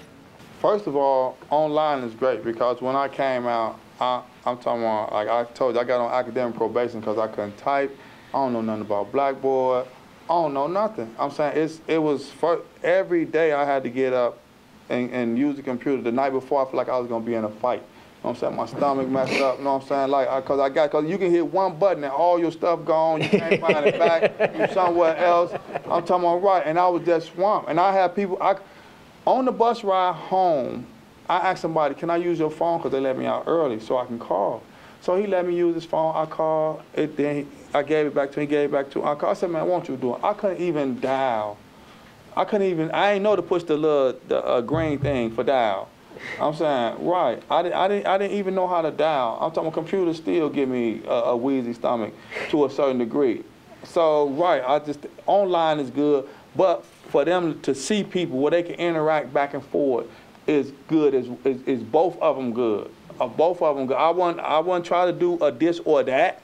First of all, online is great because when I came out, I, I'm talking about, like I told you, I got on academic probation because I couldn't type. I don't know nothing about Blackboard. I don't know nothing. I'm saying it's it was for, every day I had to get up and, and use the computer. The night before, I felt like I was gonna be in a fight. You know what I'm saying? My stomach messed up. You know what I'm saying? Like, I, cause I got, cause you can hit one button and all your stuff gone. You can't find it back. You somewhere else. I'm talking about right, and I was just swamped. And I had people. I on the bus ride home, I asked somebody, "Can I use your phone?" Because they let me out early, so I can call. So he let me use his phone. I called. It, then he, I gave it back to him. He gave it back to him. I called. I said, "Man, what you doing?" I couldn't even dial. I couldn't even. I ain't know to push the little the uh, green thing for dial. I'm saying right. I didn't. I didn't. I didn't even know how to dial. I'm talking. Computers still give me a, a wheezy stomach to a certain degree. So right. I just online is good, but for them to see people where they can interact back and forth is good. Is is, is both of them good? Uh, both of them good. I want. I to try to do a this or that.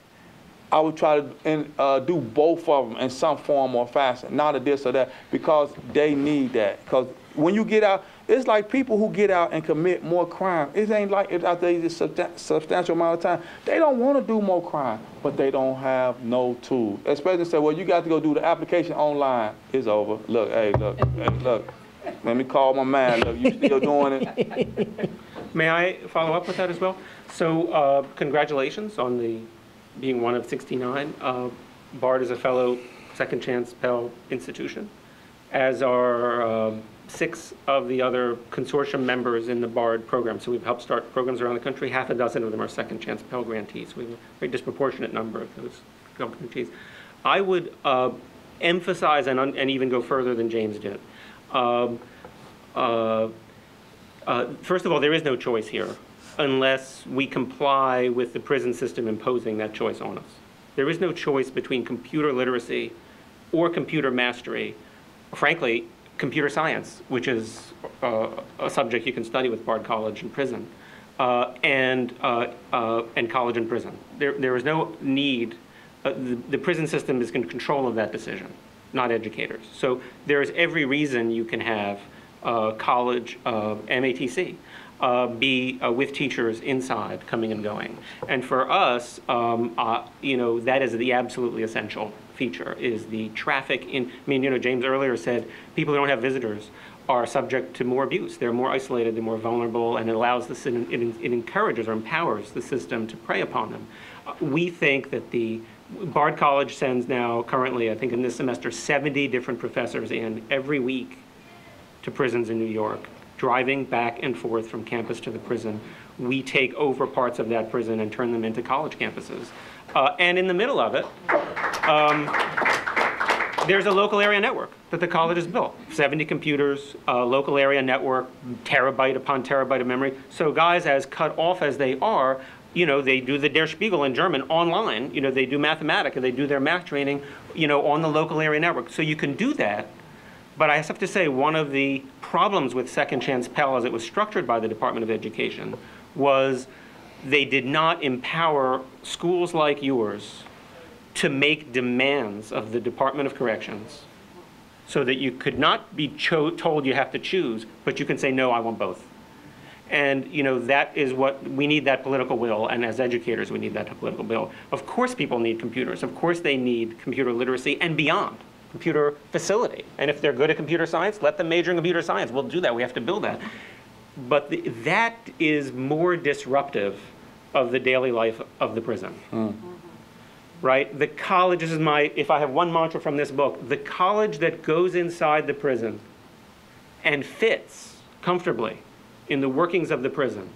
I would try to and, uh, do both of them in some form or fashion, not a this or that, because they need that. Because when you get out, it's like people who get out and commit more crime. It ain't like it after a substan- substantial amount of time. They don't want to do more crime, but they don't have no tools. Especially say, well, you got to go do the application online. It's over. Look, hey, look, hey, look. Let me call my man. Look, you still doing it? <laughs> May I follow up with that as well? So, uh, congratulations on the being one of 69. Uh, Bard is a fellow Second Chance Pell institution, as are um, six of the other consortium members in the Bard program. So we've helped start programs around the country. Half a dozen of them are Second Chance Pell grantees. We have a very disproportionate number of those grantees. I would uh, emphasize and, and even go further than James did. Um, uh, uh, First of all, there is no choice here unless we comply with the prison system imposing that choice on us. There is no choice between computer literacy or computer mastery, frankly, computer science, which is uh, a subject you can study with Bard College and prison, uh, and, uh, uh, and college and prison. There, there is no need, uh, the, the prison system is in control of that decision, not educators. So there is every reason you can have college MATC uh, be uh, with teachers inside, coming and going. And for us, um, uh, you know, that is the absolutely essential feature, is the traffic in, I mean, you know, James earlier said, people who don't have visitors are subject to more abuse. They're more isolated, they're more vulnerable, and it allows the, it, it encourages or empowers the system to prey upon them. Uh, we think that the Bard College sends now, currently, I think in this semester, 70 different professors in every week to prisons in New York, driving back and forth from campus to the prison. We take over parts of that prison and turn them into college campuses. Uh, and in the middle of it, um, there's a local area network that the college has built 70 computers, a local area network, terabyte upon terabyte of memory. So, guys, as cut off as they are, you know, they do the Der Spiegel in German online. You know, they do Mathematica, they do their math training, you know, on the local area network. So you can do that but I have to say, one of the problems with Second Chance Pell as it was structured by the Department of Education was they did not empower schools like yours to make demands of the Department of Corrections so that you could not be told you have to choose, but you can say, no, I want both. And you know that is what we need that political will, and as educators, we need that political will. Of course, people need computers. Of course, they need computer literacy and beyond computer facility. And if they're good at computer science, let them major in computer science. We'll do that. We have to build that. But the, that is more disruptive of the daily life of the prison. Hmm. Right? The college, this is my, if I have one mantra from this book, the college that goes inside the prison and fits comfortably in the workings of the prison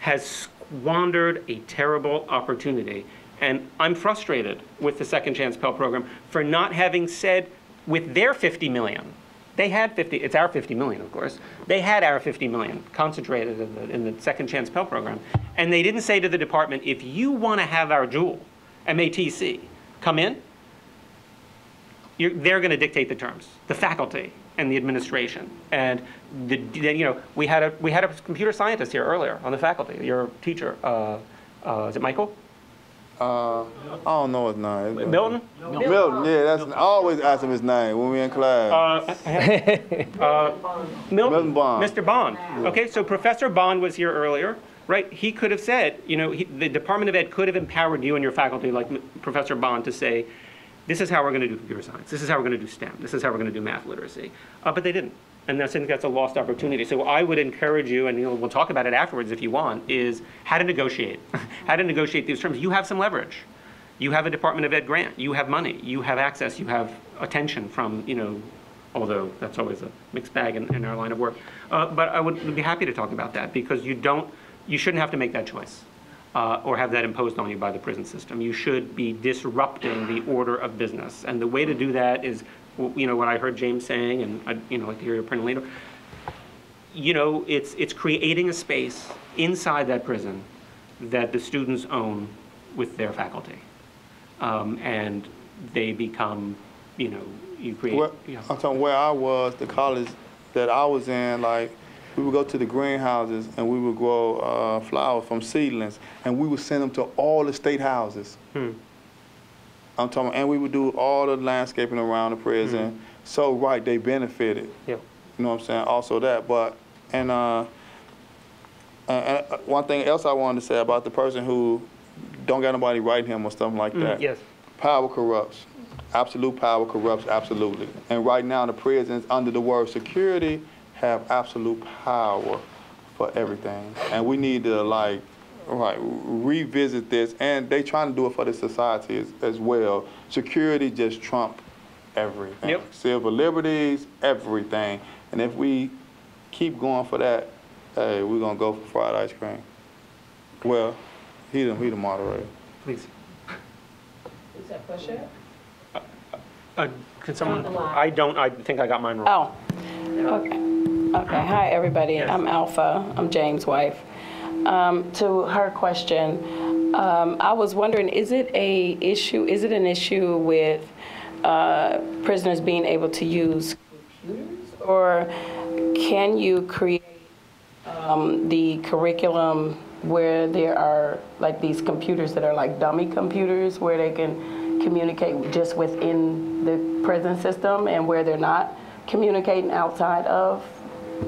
has squandered a terrible opportunity. And I'm frustrated with the Second Chance Pell Program for not having said with their 50 million, they had 50, it's our 50 million, of course. They had our 50 million concentrated in the, in the Second Chance Pell Program. And they didn't say to the department, if you want to have our jewel, MATC, come in, they're going to dictate the terms, the faculty and the administration. And the, the- you know, we had a we had a computer scientist here earlier on the faculty, your teacher, uh, Uh, Is it Michael? Uh, I don't know his name. Milton? Milton, yeah, that's, I always ask him his name when we're in class. Uh, uh, Milton. Milton Bond. Mr. Bond. Okay, so Professor Bond was here earlier, right? He could have said, you know, he- the Department of Ed could have empowered you and your faculty, like M- Professor Bond, to say, this is how we're going to do computer science, this is how we're going to do STEM, this is how we're going to do math literacy. Uh, But they didn't. And I think that's a lost opportunity. So I would encourage you, and you know, we'll talk about it afterwards if you want, is how to negotiate. <laughs> How to negotiate these terms. You have some leverage. You have a Department of Ed grant, you have money, you have access, you have attention from, you know, although that's always a mixed bag in, in our line of work. Uh, But I would be happy to talk about that, because you don't, you shouldn't have to make that choice, uh, or have that imposed on you by the prison system. You should be disrupting the order of business. And the way to do that is, you know, what I heard James saying, and I, you know, like to hear your opinion later, you know, it's, it's creating a space inside that prison that the students own with their faculty. Um, And they become, you know, you create, Where, yeah. I'm talking where I was, the college that I was in, like, we would go to the greenhouses and we would grow uh, flowers from seedlings, and we would send them to all the state houses. Hmm. I'm talking, and we would do all the landscaping around the prison. So right, they benefited. Yeah. You know what I'm saying? Also that, but and uh, and, one thing else I wanted to say about the person who don't got nobody writing him or something like that. Mm, Yes. Power corrupts. Absolute power corrupts absolutely. And right now the prisons under the word security have absolute power for everything. And we need to like right revisit this and they trying to do it for the society as, as well. Security just trump everything. Yep. Civil liberties, everything. And if we keep going for that, hey, we're gonna go for fried ice cream. Well, he the he the moderator. Please. Is that push it? Uh, Can someone, I don't, I think I got mine wrong. Oh, okay. Okay, hi, everybody. I'm Alpha. I'm James' wife. Um, To her question, um, I was wondering, is it a issue, is it an issue with uh, prisoners being able to use computers? Or can you create um, the curriculum where there are like these computers that are like dummy computers where they can communicate just within the prison system and where they're not communicating outside of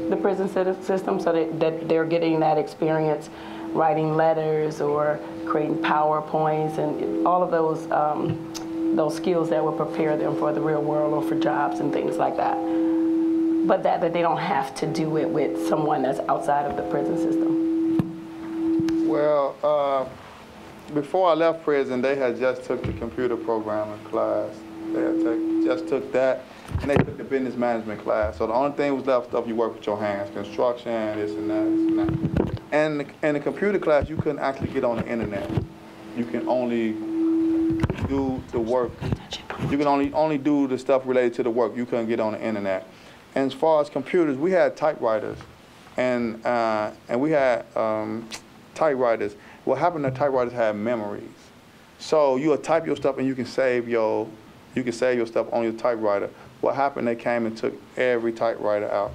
the prison system so that, that they're getting that experience writing letters or creating PowerPoints and all of those, um, those skills that will prepare them for the real world or for jobs and things like that. But that, that they don't have to do it with someone that's outside of the prison system. Well, uh, before I left prison, they had just took the computer programming class. They had take, just took that, and they took the business management class. So the only thing was left stuff you work with your hands, construction, this and that, this and that. And the- in the computer class, you couldn't actually get on the internet. You can only do the work. You can only only do the stuff related to the work. You couldn't get on the internet. And as far as computers, we had typewriters, and uh, and we had um, typewriters. What happened? The typewriters had memories, so you would type your stuff and you can save your you can save your stuff on your typewriter. What happened? They came and took every typewriter out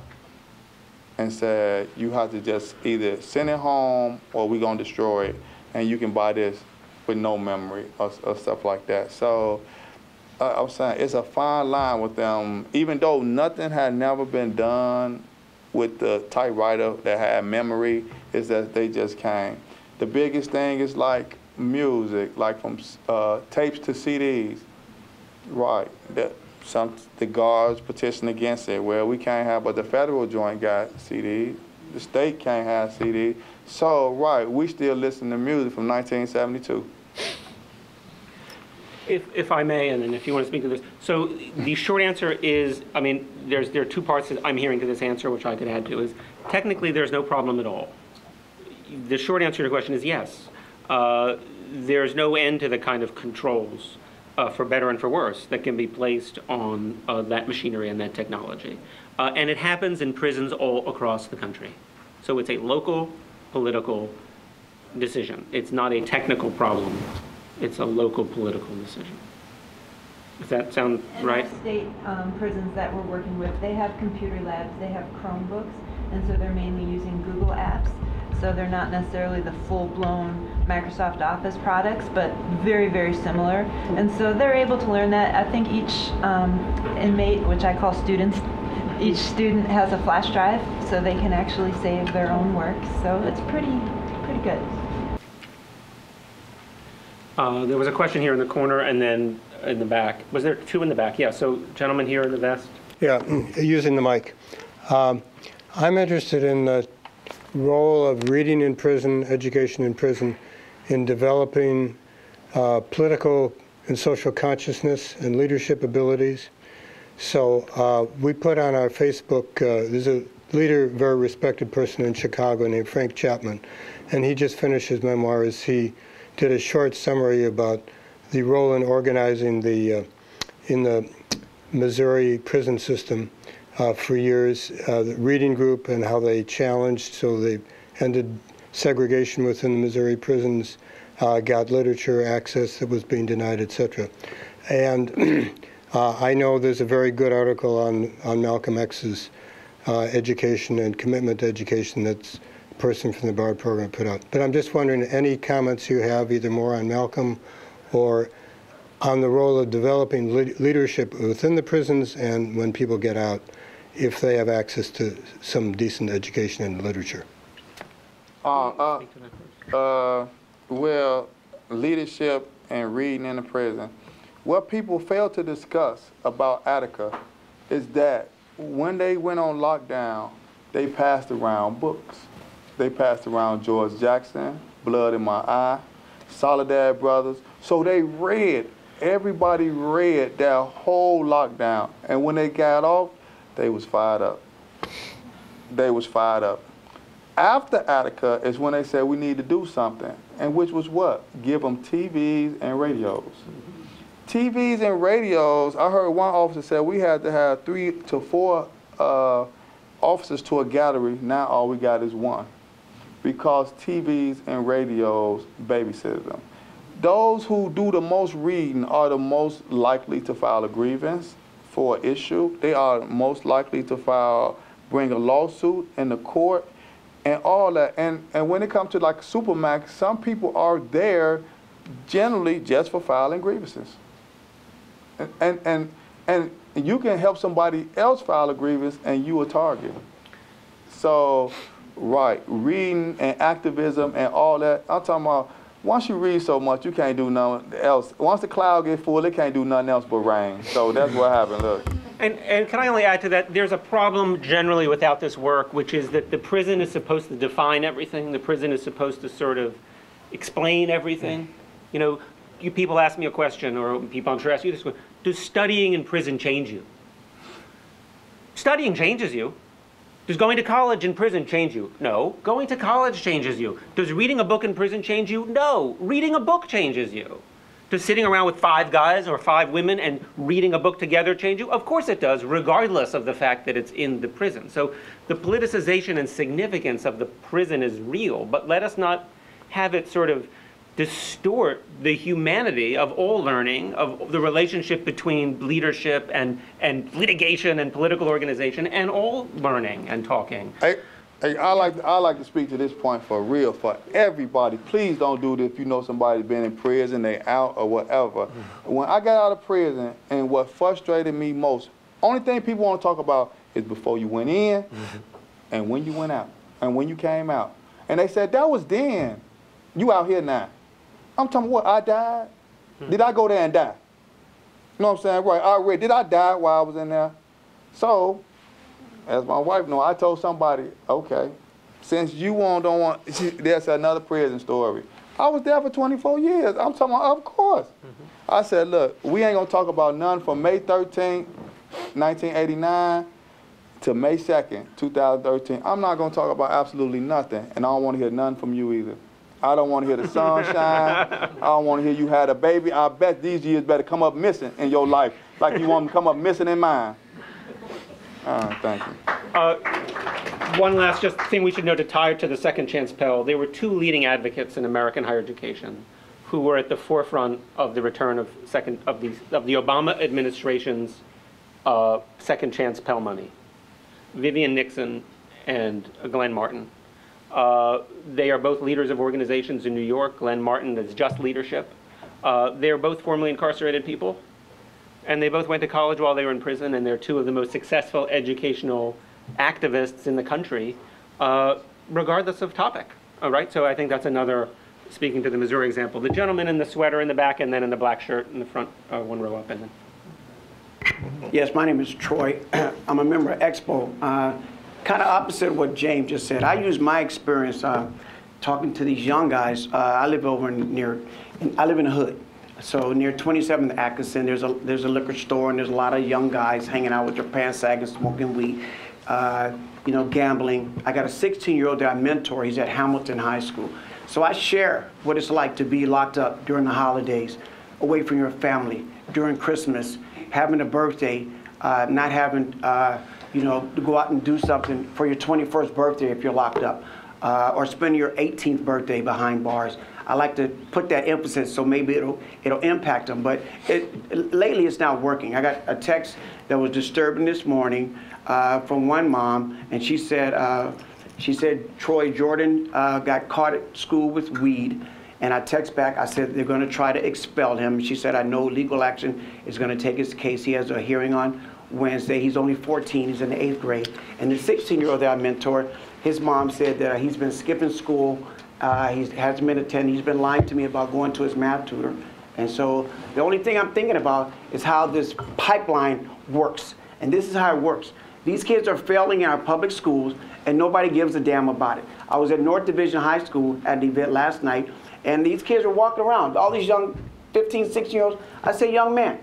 and said you have to just either send it home or we're gonna destroy it, and you can buy this with no memory or, or stuff like that. So uh, I'm saying it's a fine line with them, even though nothing had never been done with the typewriter that had memory, is that they just came. The biggest thing is like music, like from uh, tapes to CDs. Right. That some the guards petition against it. Well, we can't have, but the federal joint got CD. The state can't have CD. So right, we still listen to music from 1972. If, if I may, and then if you want to speak to this, so the short answer is, I mean, there's, there are two parts that I'm hearing to this answer, which I could add to, is technically, there's no problem at all. The short answer to your question is yes. Uh, There's no end to the kind of controls, uh, for better and for worse, that can be placed on uh, that machinery and that technology. Uh, And it happens in prisons all across the country. So it's a local, political decision. It's not a technical problem. It's a local political decision. Does that sound right? And our state um, prisons that we're working with, they have computer labs, they have Chromebooks, and so they're mainly using Google apps. So they're not necessarily the full-blown Microsoft Office products, but very, very similar. And so they're able to learn that. I think each um, inmate, which I call students, each student has a flash drive, so they can actually save their own work. So it's pretty, pretty good. Uh, There was a question here in the corner and then in the back. Was there two in the back? Yeah, so gentleman here in the vest. Yeah, <clears throat> using the mic. Um, I'm interested in the role of reading in prison, education in prison, in developing uh, political and social consciousness and leadership abilities. So uh, we put on our Facebook, uh, there's a leader, very respected person in Chicago named Frank Chapman, and he just finished his memoirs. He did a short summary about the role in organizing the uh, in the Missouri prison system uh, for years, uh, the reading group and how they challenged, so they ended segregation within the Missouri prisons, uh, got literature access that was being denied, etc. And <clears throat> uh, I know there's a very good article on, on Malcolm X's uh, education and commitment to education that's a person from the Bard program put out. But I'm just wondering, any comments you have, either more on Malcolm or on the role of developing le- leadership within the prisons and when people get out, if they have access to some decent education and literature. Uh, uh, uh, well, leadership and reading in the prison. What people fail to discuss about Attica is that when they went on lockdown, they passed around books. They passed around George Jackson, Blood in My Eye, Soledad Brothers. So they read, everybody read that whole lockdown. And when they got off, they was fired up. They was fired up. After Attica is when they said we need to do something, and which was what? Give them TVs and radios. TVs and radios, I heard one officer say we had to have three to four uh, officers to a gallery. Now all we got is one because TVs and radios babysit them. Those who do the most reading are the most likely to file a grievance for an issue. They are most likely to file, bring a lawsuit in the court and all that. And, and when it comes to like Supermax, some people are there generally just for filing grievances. And, and, and, and you can help somebody else file a grievance and you a target. So, right, reading and activism and all that, I'm talking about once you read so much, you can't do nothing else. Once the cloud get full, it can't do nothing else but rain. So that's what happened, look. And, and can I only add to that, there's a problem generally without this work, which is that the prison is supposed to define everything. The prison is supposed to sort of explain everything. Hmm. You know, you people ask me a question, or people I'm sure ask you this one, does studying in prison change you? Studying changes you. Does going to college in prison change you? No. Going to college changes you. Does reading a book in prison change you? No. Reading a book changes you. Does sitting around with five guys or five women and reading a book together change you? Of course it does, regardless of the fact that it's in the prison. So the politicization and significance of the prison is real, but let us not have it sort of distort the humanity of all learning, of the relationship between leadership and, and litigation and political organization, and all learning and talking. Hey, hey, I like I like to speak to this point for real for everybody. Please don't do this if you know somebody's been in prison, they out or whatever. Mm-hmm. When I got out of prison, and what frustrated me most, only thing people want to talk about is before you went in, mm-hmm. and when you went out, and when you came out. And they said that was then. You out here now. I'm talking what I died. Did I go there and die? You know what I'm saying? Right. I read. Did I die while I was in there? So as my wife know, I told somebody, okay, since you want, don't want, <laughs> she, there's another prison story. I was there for 24 years. I'm talking about, of course. Mm-hmm. I said, look, we ain't gonna talk about none from May 13, 1989 to May 2nd, 2013. I'm not gonna talk about absolutely nothing, and I don't wanna hear none from you either. I don't wanna hear the sunshine. <laughs> I don't wanna hear you had a baby. I bet these years better come up missing in your life, like you want them to come up missing in mine. All right, thank you. Uh, One last just thing we should know to tie to the Second Chance Pell. There were two leading advocates in American higher education who were at the forefront of the return of second of the of the Obama administration's uh, Second Chance Pell money. Vivian Nixon and Glenn Martin. Uh, They are both leaders of organizations in New York. Glenn Martin is Just Leadership. Uh, They're both formerly incarcerated people, and they both went to college while they were in prison, and they're two of the most successful educational activists in the country, uh, regardless of topic. All right, so I think that's another, speaking to the Missouri example. The gentleman in the sweater in the back, and then in the black shirt in the front, uh, one row up, and then. Yes, my name is Troy. <clears throat> I'm a member of EXPO. Kind of opposite of what James just said. I use my experience uh, talking to these young guys. Uh, I live over near, in, I live in the hood. So near 27th Atkinson, there's a there's a liquor store and there's a lot of young guys hanging out with their pants sagging, smoking weed, uh, you know, gambling. I got a 16-year-old that I mentor. He's at Hamilton High School. So I share what it's like to be locked up during the holidays, away from your family, during Christmas, having a birthday, uh, not having, uh, you know, to go out and do something for your 21st birthday if you're locked up, uh, or spend your 18th birthday behind bars. I like to put that emphasis so maybe it'll it'll impact them. But it, lately, it's not working. I got a text that was disturbing this morning uh, from one mom, and she said uh, she said Troy Jordan uh, got caught at school with weed. And I text back, I said, they're going to try to expel him. She said, I know legal action is going to take his case. He has a hearing on Wednesday. He's only 14, he's in the eighth grade. And the 16 year old that I mentor, his mom said that he's been skipping school. Uh, he hasn't been attending. He's been lying to me about going to his math tutor. And so the only thing I'm thinking about is how this pipeline works. And this is how it works. These kids are failing in our public schools, and nobody gives a damn about it. I was at North Division High School at the event last night, and these kids are walking around. All these young 15, 16 year olds. I say, young man,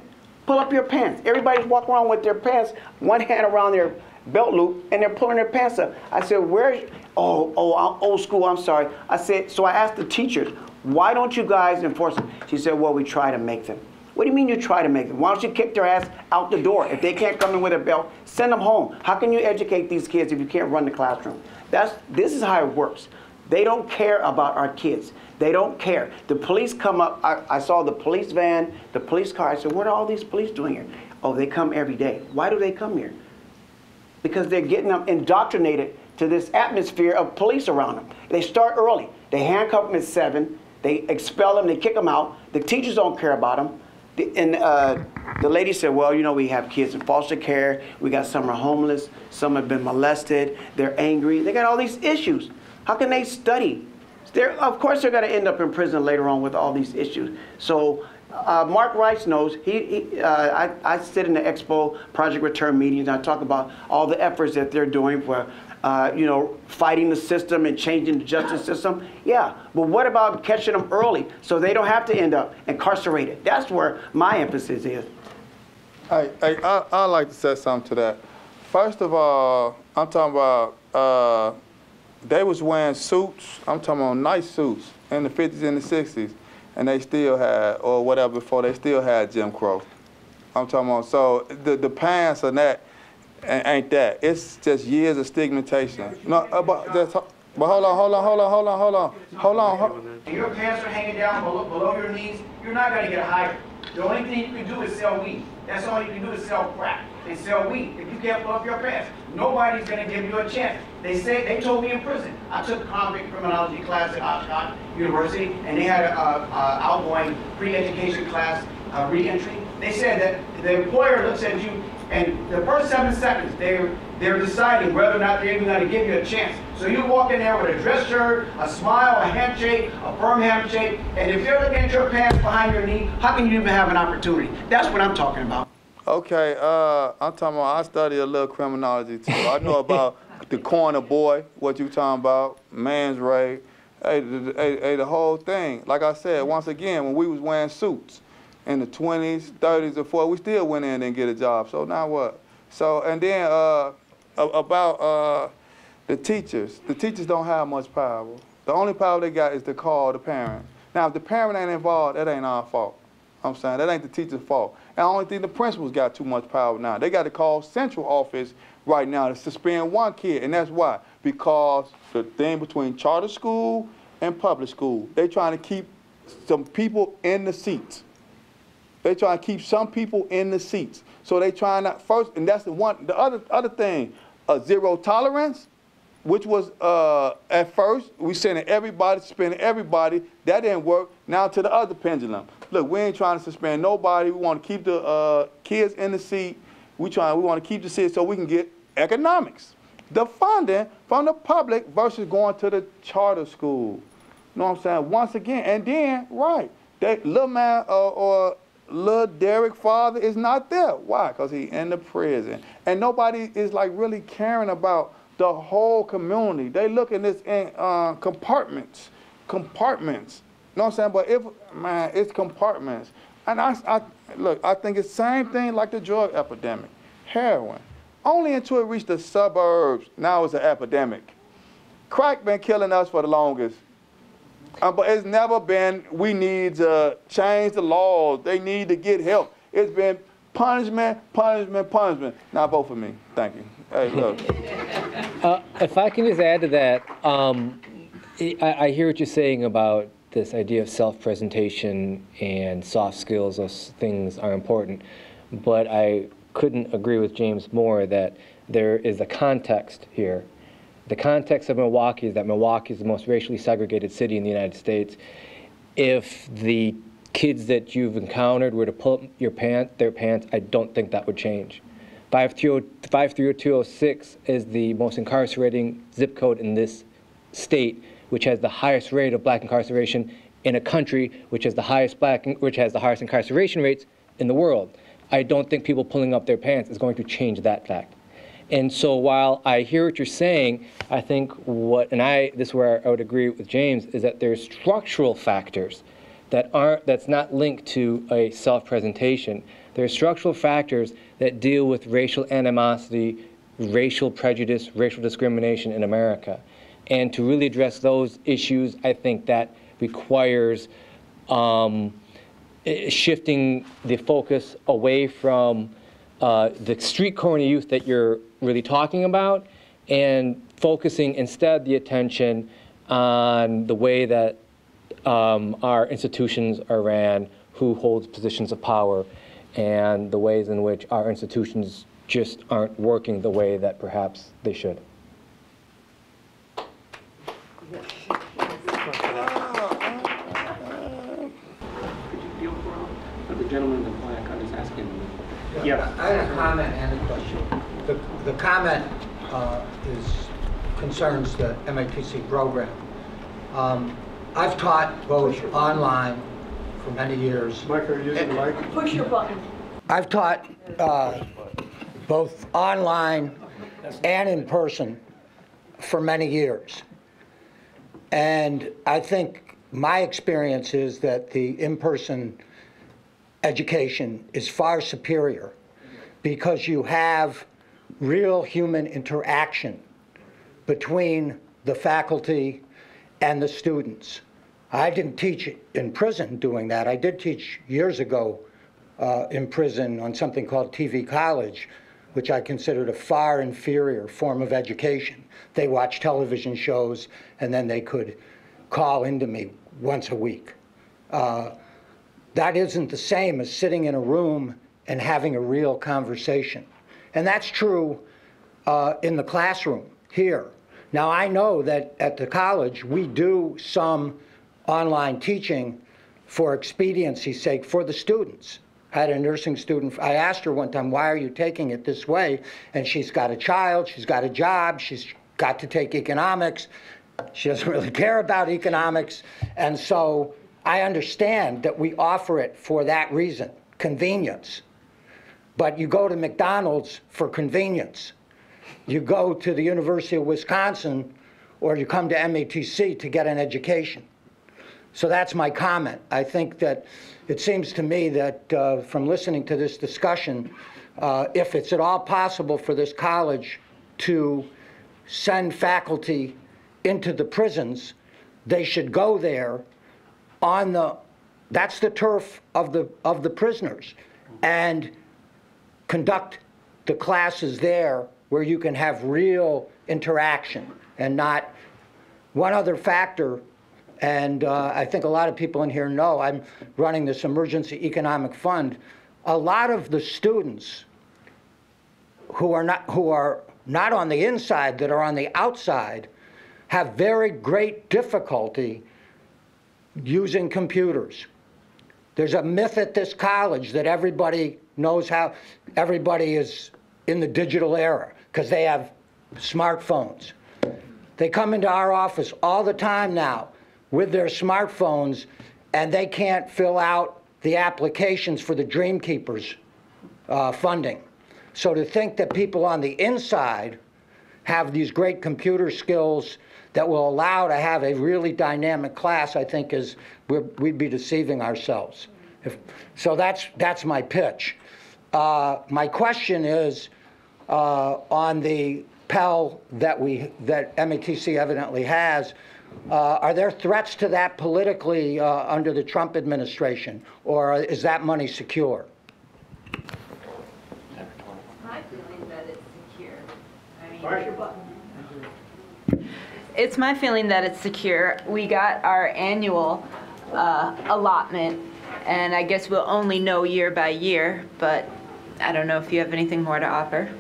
pull up your pants. Everybody's walking around with their pants, one hand around their belt loop, and they're pulling their pants up. I said, where's, oh, oh, I'm old school, I'm sorry. I said, so I asked the teachers, why don't you guys enforce it? She said, well, we try to make them. What do you mean you try to make them? Why don't you kick their ass out the door? If they can't come in with a belt, send them home. How can you educate these kids if you can't run the classroom? That's, this is how it works. They don't care about our kids. They don't care. The police come up. I, I, saw the police van, the police car. I said, what are all these police doing here? Oh, they come every day. Why do they come here? Because they're getting them indoctrinated to this atmosphere of police around them. They start early. They handcuff them at 7. They expel them. They kick them out. The teachers don't care about them. The, and uh, the lady said, well, you know, we have kids in foster care. We got some are homeless. Some have been molested. They're angry. They got all these issues. How can they study? They're, of course, they're going to end up in prison later on with all these issues. So uh, Mark Rice knows. He, he uh, I, I, sit in the EXPO Project Return meetings. And I talk about all the efforts that they're doing for, uh, you know, fighting the system and changing the justice system. Yeah, but what about catching them early so they don't have to end up incarcerated? That's where my emphasis is. Hey, hey, I, I like to say something to that. First of all, I'm talking about uh, they was wearing suits. I'm talking about nice suits in the 50s and the 60s, and they still had, or whatever before, they still had Jim Crow. I'm talking about, so the, the pants and that ain't that. It's just years of stigmatization. No, uh, but, but hold on, hold on, hold on, hold on, hold on, hold on. Hold. Your pants are hanging down below, below your knees. You're not going to get hired. The only thing you can do is sell weed. That's all you can do is sell crack and sell weed. If you can't pull up your pants, nobody's going to give you a chance. They say they told me in prison. I took a convict criminology class at Oxford University, and they had a, a outgoing pre-education class, uh, re-entry. They said that the employer looks at you, and the first seven seconds, they're they're deciding whether or not they're even going to give you a chance. So you walk in there with a dress shirt, a smile, a handshake, a firm handshake, and if you're looking at your pants behind your knee, how can you even have an opportunity? That's what I'm talking about. Okay, uh, I'm talking about, I study a little criminology too. I know about <laughs> the corner boy, what you talking about, man's rape, hey the, hey, hey, the whole thing. Like I said, once again, when we was wearing suits in the 20s, 30s, or 40s, we still went in and get a job. So now what? So, and then uh, about uh, the teachers. The teachers don't have much power. The only power they got is to call the parent. Now, if the parent ain't involved, that ain't our fault. I'm saying that ain't the teacher's fault. And I only think the principals got too much power now. They got to call central office right now to suspend one kid, and that's why. Because the thing between charter school and public school, they trying to keep some people in the seats. They trying to keep some people in the seats. So they trying to first, and that's the one. The other other thing, a zero tolerance. Which was uh, at first we sending everybody, suspending everybody. That didn't work. Now to the other pendulum. Look, we ain't trying to suspend nobody. We want to keep the uh, kids in the seat. We trying. We want to keep the seat so we can get economics. The funding from the public versus going to the charter school. You know what I'm saying? Once again, and then right, that little man uh, or little Derek father is not there. Why? Because he in the prison, and nobody is like really caring about the whole community. They look in this in uh, compartments, compartments. You know what I'm saying? But if man, it's compartments, and I, I look, I think it's the same thing like the drug epidemic, heroin. Only until it reached the suburbs, now it's an epidemic. Crack been killing us for the longest. Uh, but it's never been, we need to change the laws. They need to get help. It's been punishment, punishment, punishment. Now vote for me. Thank you. Hey, look. Uh, If I can just add to that, um, I, I hear what you're saying about this idea of self-presentation and soft skills, those things are important. But I couldn't agree with James more that there is a context here. The context of Milwaukee is that Milwaukee is the most racially segregated city in the United States. If the kids that you've encountered were to pull up your pant, their pants, I don't think that would change. 53206 is the most incarcerating zip code in this state, which has the highest rate of black incarceration in a country which has the highest black, which has the highest incarceration rates in the world. I don't think people pulling up their pants is going to change that fact. And so while I hear what you're saying, I think what, and I, this is where I would agree with James, is that there's structural factors that aren't, that's not linked to a self-presentation. There are structural factors that deal with racial animosity, racial prejudice, racial discrimination in America. And to really address those issues, I think that requires um, shifting the focus away from uh, the street corner youth that you're really talking about and focusing instead the attention on the way that um, our institutions are ran, who holds positions of power, and the ways in which our institutions just aren't working the way that perhaps they should. The gentleman in black, I was asking. Yeah, I had a comment and a question. The, the comment uh, is, concerns the MATC program. Um, I've taught both online for many years. Mike, are you using the mic? Push your button. I've taught uh, both online and in person for many years. And I think my experience is that the in-person education is far superior because you have real human interaction between the faculty and the students. I didn't teach in prison doing that. I did teach years ago uh, in prison on something called TV College, which I considered a far inferior form of education. They watched television shows and then they could call into me once a week. Uh, that isn't the same as sitting in a room and having a real conversation. And that's true uh, in the classroom here. Now, I know that at the college, we do some online teaching for expediency's sake for the students. I had a nursing student, I asked her one time, why are you taking it this way? And she's got a child, she's got a job, she's got to take economics. She doesn't really <laughs> care about economics. And so I understand that we offer it for that reason, convenience. But you go to McDonald's for convenience. You go to the University of Wisconsin or you come to MATC to get an education. So that's my comment. I think that it seems to me that uh, from listening to this discussion, uh, if it's at all possible for this college to send faculty into the prisons, they should go there on the, that's the turf of the, of the prisoners, and conduct the classes there where you can have real interaction and not one other factor and uh, I think a lot of people in here know I'm running this emergency economic fund. A lot of the students who are not who are not on the inside, that are on the outside, have very great difficulty using computers. There's a myth at this college that everybody knows how, everybody is in the digital era because they have smartphones. They come into our office all the time now with their smartphones and they can't fill out the applications for the Dreamkeepers uh, funding. So to think that people on the inside have these great computer skills that will allow to have a really dynamic class, I think is, we're- we'd be deceiving ourselves. If- So that's, that's my pitch. Uh, My question is, uh, on the Pell that we, that MATC evidently has, uh, are there threats to that politically uh, under the Trump administration? Or is that money secure? My feeling that it's secure. It's my feeling that it's secure. We got our annual uh, allotment, and I guess we'll only know year by year, but I don't know if you have anything more to offer.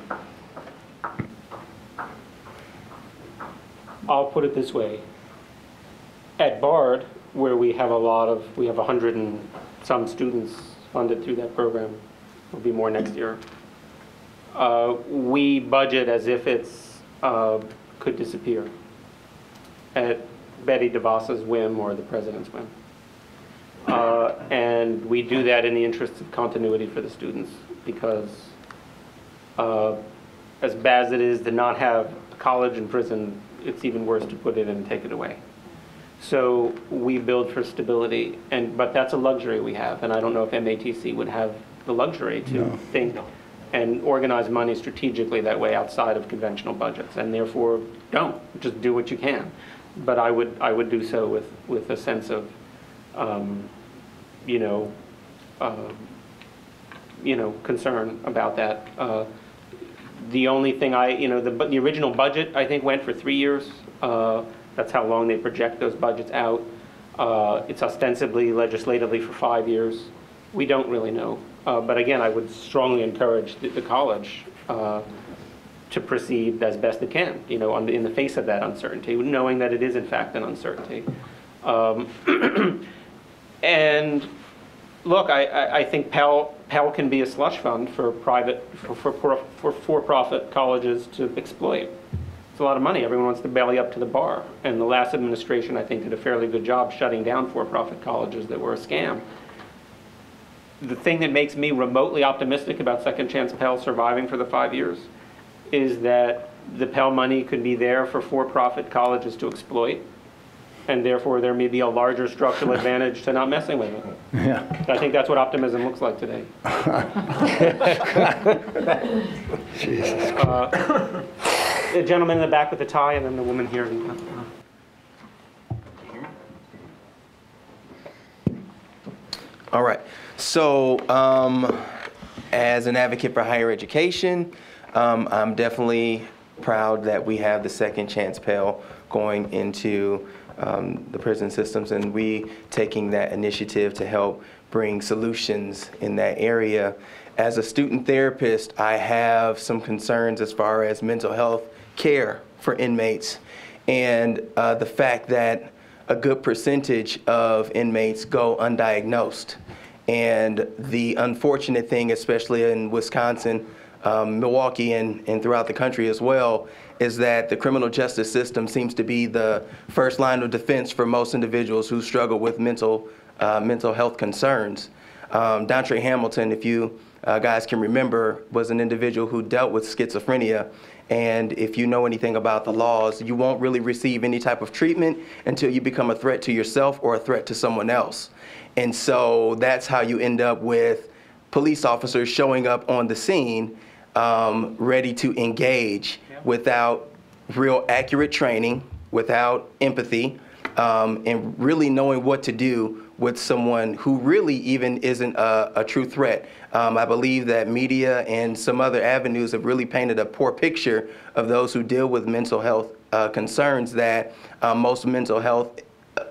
I'll put it this way. At Bard, where we have a lot of, we have 100 and some students funded through that program, will be more next year. Uh, We budget as if it's, uh, could disappear at Betsy DeVos's whim or the president's whim. Uh, And we do that in the interest of continuity for the students because uh, as bad as it is to not have college and prison, it's even worse to put it in and take it away. So we build for stability, and, but that's a luxury we have, and I don't know if MATC would have the luxury to think and organize money strategically that way outside of conventional budgets, and therefore, don't, just do what you can. But I would, I would do so with, with a sense of, um, you know, uh, you know, concern about that. Uh, The only thing I, you know, the, bu- the original budget, I think, went for three years. Uh, That's how long they project those budgets out. Uh, It's ostensibly legislatively for five years. We don't really know. Uh, But again, I would strongly encourage the, the college uh, to proceed as best it can, you know, on the- in the face of that uncertainty, knowing that it is in fact an uncertainty. Um, <clears throat> And look, I, I, I think Pell, Pell can be a slush fund for private, for, for, for- for for-profit colleges to exploit. It's a lot of money. Everyone wants to belly up to the bar. And the last administration, I think, did a fairly good job shutting down for-profit colleges that were a scam. The thing that makes me remotely optimistic about Second Chance Pell surviving for the five years is that the Pell money could be there for for-profit colleges to exploit, and therefore there may be a larger structural <laughs> advantage to not messing with it. Yeah. I think that's what optimism looks like today. <laughs> <laughs> Jesus. Uh, The gentleman in the back with the tie, and then the woman here. All right. So, um, as an advocate for higher education, um, I'm definitely proud that we have the second chance Pell going into um, the prison systems and we taking that initiative to help bring solutions in that area. As a student therapist, I have some concerns as far as mental health care for inmates and uh, the fact that a good percentage of inmates go undiagnosed. And the unfortunate thing, especially in Wisconsin, um, Milwaukee, and, and throughout the country as well, is that the criminal justice system seems to be the first line of defense for most individuals who struggle with mental, uh, mental health concerns. Um, Dontre Hamilton, if you uh, guys can remember, was an individual who dealt with schizophrenia. And if you know anything about the laws, you won't really receive any type of treatment until you become a threat to yourself or a threat to someone else. And so that's how you end up with police officers showing up on the scene um, ready to engage without real accurate training, without empathy, um, and really knowing what to do with someone who really even isn't a, a true threat. Um, I believe that media and some other avenues have really painted a poor picture of those who deal with mental health uh, concerns that uh, most mental health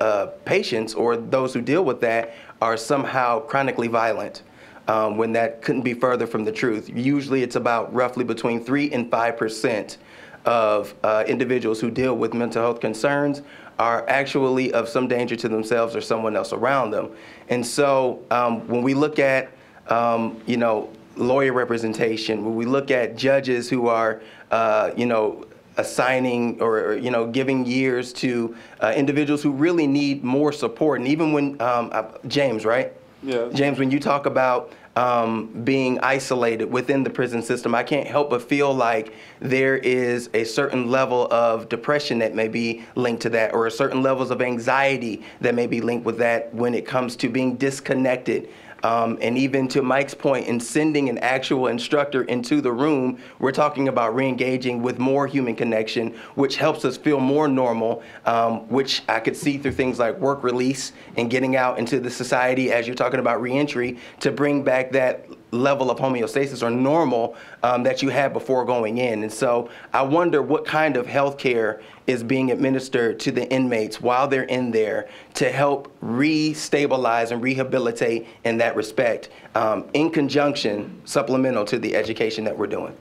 uh, patients or those who deal with that are somehow chronically violent. um, when that couldn't be further from the truth. Usually it's about roughly between 3 and 5% of uh, individuals who deal with mental health concerns are actually of some danger to themselves or someone else around them. And so um, when we look at, um, you know, lawyer representation, when we look at judges who are, uh, you know, assigning or, or, you know giving years to uh, individuals who really need more support, and even when um, uh, James, right? Yeah. James, when you talk about um, being isolated within the prison system, I can't help but feel like there is a certain level of depression that may be linked to that, or certain levels of anxiety that may be linked with that when it comes to being disconnected um, and even to Mike's point, in sending an actual instructor into the room, we're talking about re-engaging with more human connection, which helps us feel more normal, um, which I could see through things like work release and getting out into the society as you're talking about reentry to bring back that level of homeostasis or normal um, that you had before going in. And so I wonder what kind of health care is being administered to the inmates while they're in there to help re-stabilize and rehabilitate in that respect, um, in conjunction, supplemental to the education that we're doing.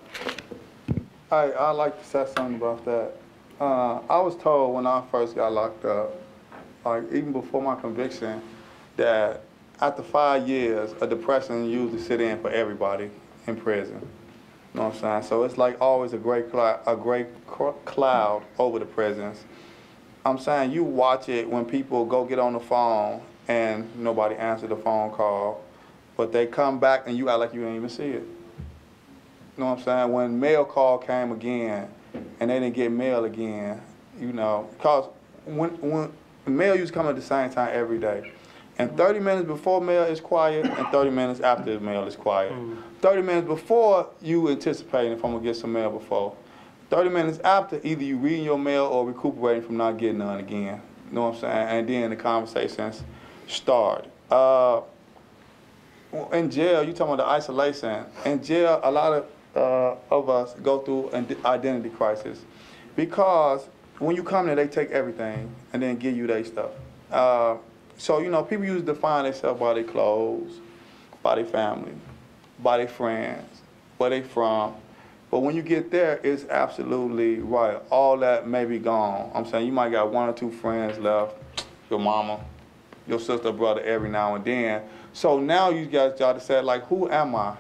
I, I'd like to say something about that. Uh, I was told when I first got locked up, like even before my conviction, that after five years, a depression usually sit in for everybody in prison. You know what I'm saying? So it's like always a great cloud, a great cloud over the prisons. I'm saying you watch it when people go get on the phone and nobody answer the phone call, but they come back and you act like you didn't even see it. You know what I'm saying? When mail call came again and they didn't get mail again, you know, because when, when mail used to come at the same time every day. And 30 minutes before mail is quiet, and 30 minutes after mail is quiet. 30 minutes before, you anticipating if I'm gonna get some mail before. 30 minutes after, either you reading your mail or recuperating from not getting none again. You know what I'm saying? And then the conversations start. Uh, in jail, you talking about the isolation. In jail, a lot of, uh, of us go through an identity crisis because when you come there, they take everything and then give you their stuff. Uh, so, you know, people used to define themselves by their clothes, by their family, by their friends, where they from. But when you get there, it's absolutely right. All that may be gone. I'm saying you might got one or two friends left, your mama, your sister, brother, every now and then. So now you guys got to say, like, who am I?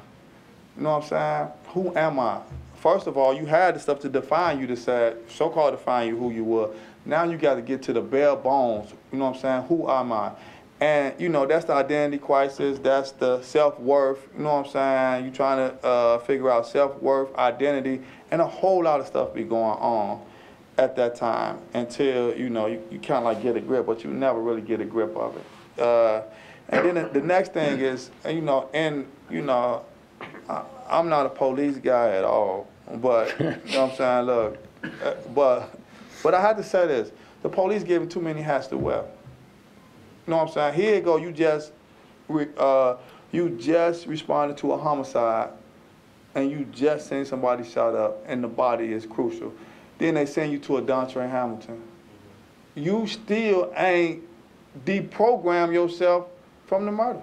You know what I'm saying? Who am I? First of all, you had the stuff to define you to say, so-called define you who you were. Now you got to get to the bare bones. You know what I'm saying? Who am I? And, you know, that's the identity crisis. That's the self-worth. You know what I'm saying? You're trying to uh, figure out self-worth, identity, and a whole lot of stuff be going on at that time until, you know, you, you kind of like get a grip, but you never really get a grip of it. Uh, and then the, the next thing is, you know, and, you know, I, I'm not a police guy at all, but, you know what I'm saying? Look, uh, but but I had to say this. The police gave him too many hats to wear. You know what I'm saying? Here you go, you just, uh, you just responded to a homicide and you just seen somebody shot up and the body is crucial. Then they send you to a Dontre Hamilton. You still ain't deprogram yourself from the murder.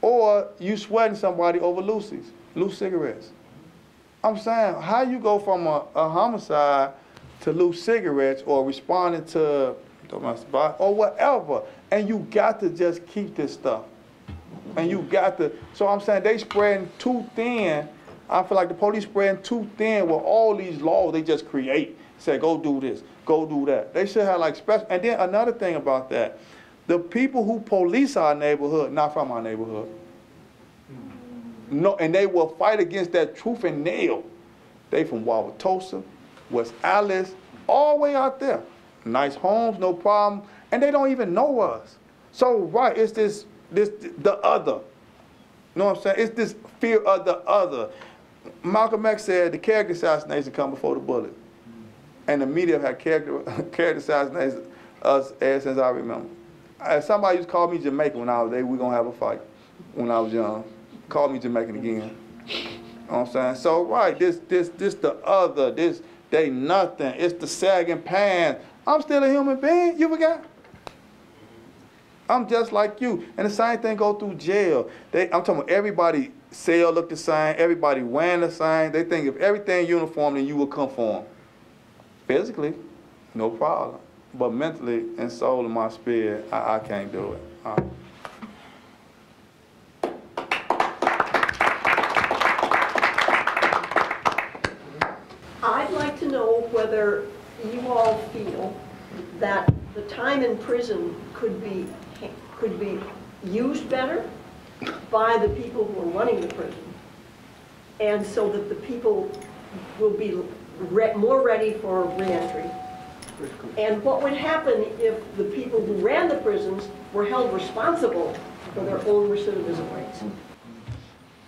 Or you sweating somebody over Lucy's, loose cigarettes. I'm saying, how you go from a, a homicide to loose cigarettes or responding to or whatever. And you got to just keep this stuff. And you got to, so I'm saying they spreading too thin. I feel like the police spreading too thin with all these laws they just create. Say, go do this, go do that. They should have like special, and then another thing about that, the people who police our neighborhood, not from our neighborhood. No, and they will fight against that truth and nail. They from Wauwatosa, West Allis all the way out there. Nice homes, no problem, and they don't even know us. So right, it's this this the other. You know what I'm saying? It's this fear of the other. Malcolm X said the character assassination come before the bullet. And the media had character <laughs> character assassination us ever since I remember. Uh, somebody used to call me Jamaican when I was there. We gonna have a fight when I was young. Call me Jamaican again. You know what I'm saying? So right, this this this the other, this they nothing. It's the sagging pants. I'm still a human being. You forgot? I'm just like you. And the same thing go through jail. They, I'm talking about everybody cell look the same, everybody wearing the same. They think if everything uniform, then you will conform. Physically, no problem. But mentally and soul and my spirit, I, I can't do it. Uh, I'd like to know whether you all feel that the time in prison could be, could be used better by the people who are running the prison. And so that the people will be re- more ready for reentry. And what would happen if the people who ran the prisons were held responsible for their own recidivism rates?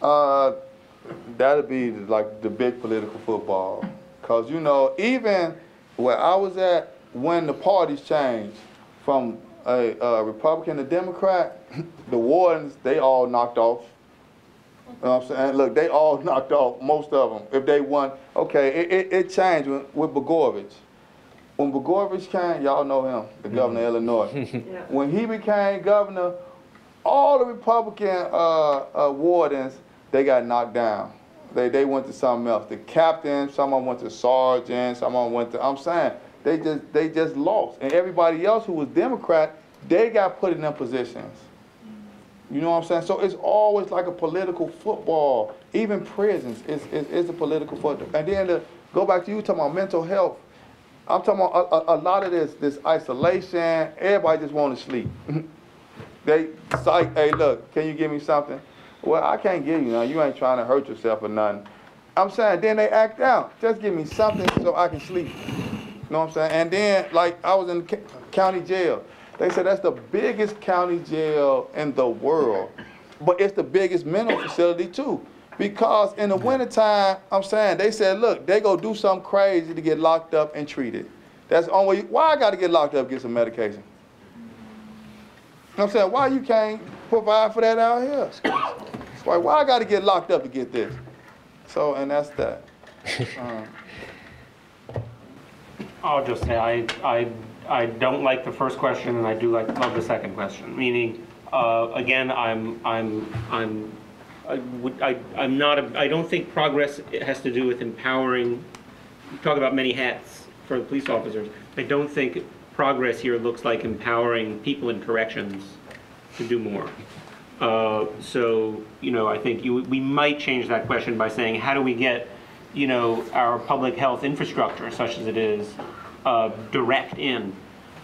Uh, that'd be like the big political football. Cause you know, even where I was at, when the parties changed from a, a Republican to Democrat, the wardens, they all knocked off. You know what I'm saying? Look, they all <laughs> knocked off, most of them. If they won, okay, it, it, it changed with, with Blagojevich. When Blagojevich came, y'all know him, the governor of Illinois. <laughs> When he became governor, all the Republican uh, uh, wardens, they got knocked down. They, they went to something else. The captain, some of them went to sergeant, some of them went to, I'm saying, they just, they just lost. And everybody else who was Democrat, they got put in them positions. You know what I'm saying? So it's always like a political football. Even prisons is, is, a political football. And then to go back to you talking about mental health, I'm talking about a, a, a lot of this, this isolation, everybody just want to sleep. <laughs> they psych, hey look, can you give me something? Well, I can't give you nothing. You ain't trying to hurt yourself or nothing. I'm saying, then they act out. Just give me something so I can sleep. You know what I'm saying? And then, like, I was in county jail. They said that's the biggest county jail in the world. But it's the biggest mental facility, too. Because in the wintertime, I'm saying, they said, look, they go do something crazy to get locked up and treated. That's the only way. Why I got to get locked up get some medication? You know what I'm saying? Why you can't provide for that out here? Why, why I got to get locked up to get this? So, and that's that. <laughs> Um, I'll just say, I, I, I don't like the first question, and I do like, love the second question, meaning, uh, again, I'm, I'm, I'm, I would, I, I'm not, a- I don't think progress has to do with empowering, you talk about many hats for the police officers. I don't think progress here looks like empowering people in corrections to do more. Uh, So, you know, I think you, we might change that question by saying, how do we get, you know, our public health infrastructure, such as it is, uh, direct in?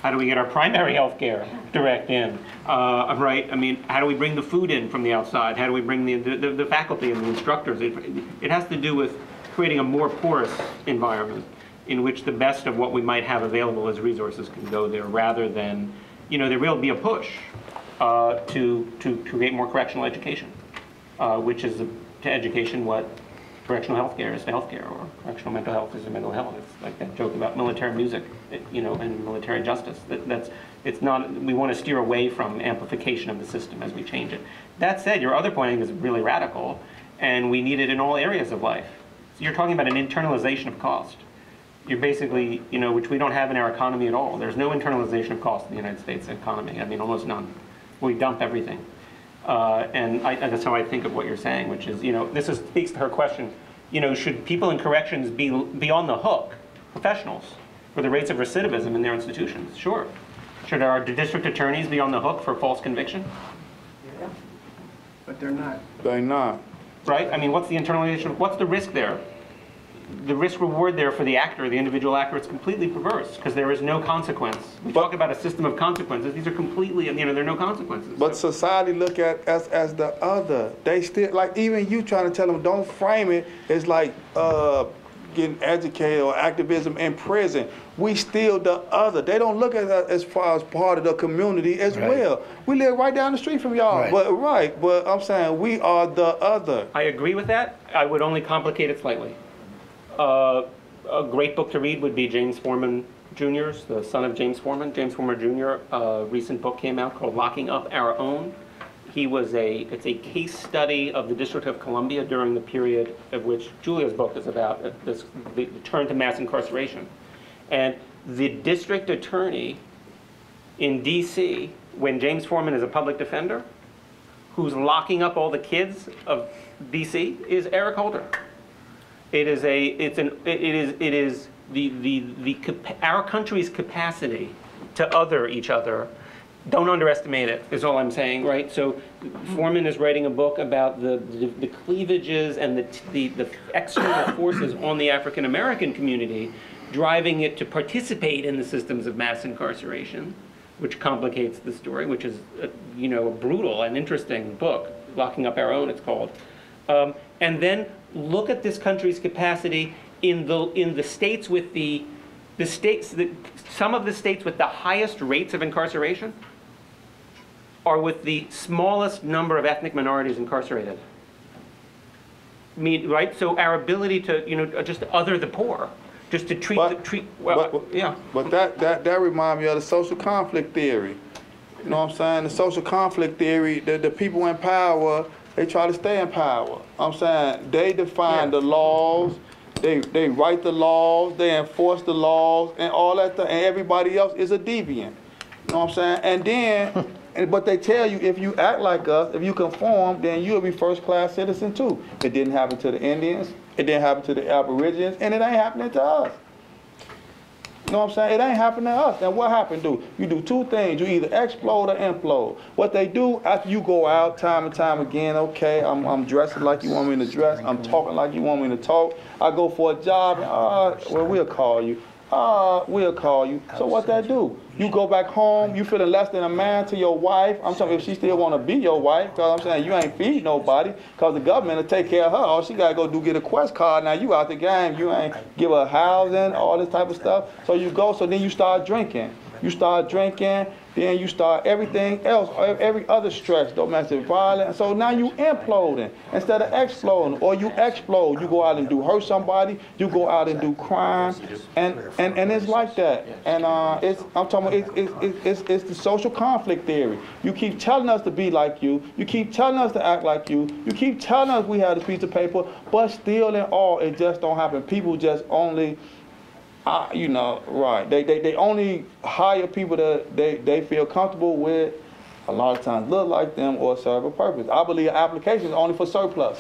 How do we get our primary health care direct in? Uh, Right, I mean, how do we bring the food in from the outside? How do we bring the, the the faculty and the instructors? It it has to do with creating a more porous environment in which the best of what we might have available as resources can go there, rather than, you know, there will be a push uh, to, to create more correctional education, uh, which is to education what correctional health care is health care, or correctional mental health is mental health. It's like that joke about military music, you know, and military justice. That, that's, it's not, we want to steer away from amplification of the system as we change it. That said, your other point is really radical, and we need it in all areas of life. So you're talking about an internalization of cost. You're basically, you know, which we don't have in our economy at all. There's no internalization of cost in the United States economy. I mean, almost none. We dump everything. Uh, and I, and that's how I think of what you're saying, which is, you know, this is, speaks to her question. You know, should people in corrections be, be on the hook, professionals, for the rates of recidivism in their institutions? Sure. Should our district attorneys be on the hook for false conviction? Yeah. But they're not. They're not. Right? I mean, what's the internalization? What's the risk there? The risk reward there for the actor, the individual actor, it's completely perverse because there is no consequence. We talk about a system of consequences. These are completely, you know, there are no consequences. But society look at us as the other. They still like even you trying to tell them don't frame it it's like uh, getting educated or activism in prison. We still the other. They don't look at us as far as part of the community as Right. well. We live right down the street from y'all. Right. But right, but I'm saying we are the other. I agree with that. I would only complicate it slightly. Uh, a great book to read would be James Forman Jr.'s, the son of James Forman. James Forman Jr. A recent book came out called Locking Up Our Own. He was a it's a case study of the District of Columbia during the period of which Julia's book is about, uh, this the turn to mass incarceration. And the district attorney in D.C. when James Forman is a public defender, who's locking up all the kids of D.C., is Eric Holder. It is a, it's an, it is, it is the, the, the, our country's capacity to other each other. Don't underestimate it, is all I'm saying, right? So Forman is writing a book about the, the the cleavages and the, the, the external <coughs> forces on the African-American community, driving it to participate in the systems of mass incarceration, which complicates the story, which is, uh, you know, a brutal and interesting book, Locking Up Our Own, it's called. Um, and then look at this country's capacity in the, in the states with the, the states, the, some of the states with the highest rates of incarceration are with the smallest number of ethnic minorities incarcerated. I mean, right? So our ability to, you know, just other the poor, just to treat, the, treat, well, But, yeah. but that, that, that remind me of the social conflict theory. You know what I'm saying? The social conflict theory, the, the people in power, they try to stay in power. I'm saying they define the laws, they, they write the laws, they enforce the laws, and all that, stuff, and everybody else is a deviant. You know what I'm saying? And then, <laughs> and, but they tell you if you act like us, if you conform, then you'll be first class citizen too. It didn't happen to the Indians, it didn't happen to the Aborigines, and it ain't happening to us. Know what I'm saying? It ain't happening to us. And what happened do? You do two things. You either explode or implode. What they do after you go out time and time again, okay, I'm, I'm dressing like you want me to dress. I'm talking like you want me to talk. I go for a job, uh, well, we'll call you. Uh, we'll call you. So what that do? You go back home, you feeling less than a man to your wife. I'm talking if she still want to be your wife, because I'm saying you ain't feed nobody, because the government will take care of her. All she got to go do get a quest card. Now you out the game. You ain't give her housing, all this type of stuff. So you go, so then you start drinking. You start drinking, then you start everything else, every other stress, domestic violence. So now you imploding instead of exploding, or you explode. You go out and do hurt somebody. You go out and do crime, and and, and it's like that. And uh, it's I'm talking about it's, it's, it's, it's the social conflict theory. You keep telling us to be like you. You keep telling us to act like you. You keep telling us we have this piece of paper, but still in all, it just don't happen. People just only uh, you know, right. They, they, they only hire people that they, they feel comfortable with, a lot of times look like them or serve a purpose. I believe application is only for surplus.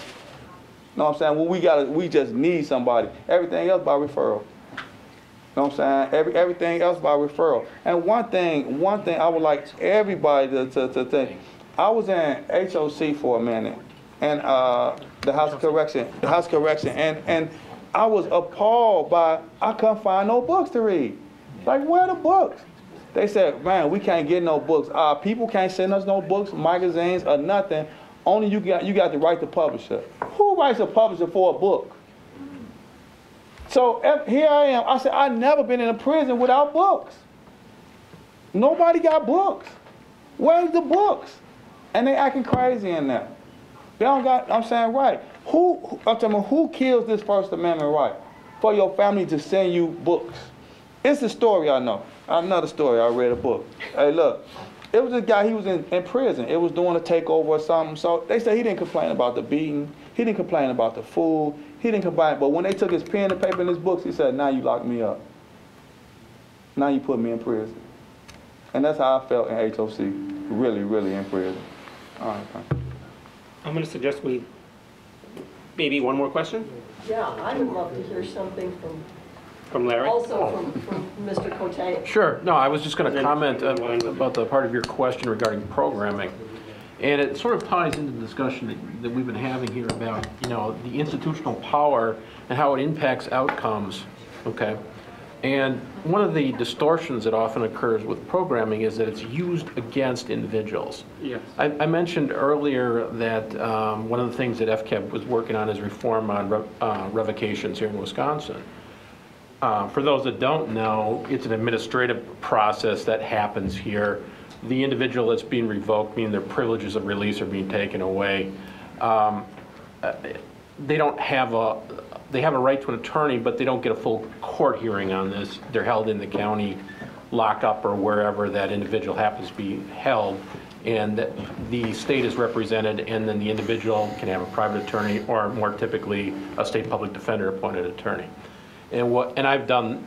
You know what I'm saying? Well, we got we just need somebody. Everything else by referral. You know what I'm saying? Every, everything else by referral. And one thing, one thing I would like everybody to, to, to think. I was in HOC for a minute, and uh, the House of Correction, the House of Correction, and and I was appalled by I couldn't find no books to read. Like where are the books? They said, man, we can't get no books. Uh, people can't send us no books, magazines, or nothing. Only you got you got the right to write the publisher. Who writes a publisher for a book? So here I am. I said I never been in a prison without books. Nobody got books. Where's the books? And they acting crazy in there. They don't got. I'm saying right. Who, I'm talking about who kills this First Amendment right? For your family to send you books. It's a story I know. Another story. I read a book. Hey, look. It was a guy. He was in, in prison. It was doing a takeover or something. So they said he didn't complain about the beating. He didn't complain about the food. He didn't complain. But when they took his pen and paper and his books, he said, "Now you lock me up. Now you put me in prison." And that's how I felt in HOC. Really, really in prison. All right. you. I'm going to suggest we, maybe one more question Yeah, I would love to hear something from, from Larry? also from, from Mr. Coté. Sure. No, I was just going to comment uh, about the part of your question regarding programming. And it sort of ties into the discussion that- that we've been having here about, you know, the institutional power and how it impacts outcomes, okay? And one of the distortions that often occurs with programming is that it's used against individuals. Yes. I, I mentioned earlier that um, one of the things that FCAB was working on is reform on rev- uh, revocations here in Wisconsin. Uh, For those that don't know, it's an administrative process that happens here. The individual that's being revoked, meaning their privileges of release are being taken away. Um, uh, They don't have a, they have a right to an attorney, but they don't get a full court hearing on this. They're held in the county lockup or wherever that individual happens to be held. And the state is represented, and then the individual can have a private attorney, or more typically, a state public defender appointed attorney. And what, and I've done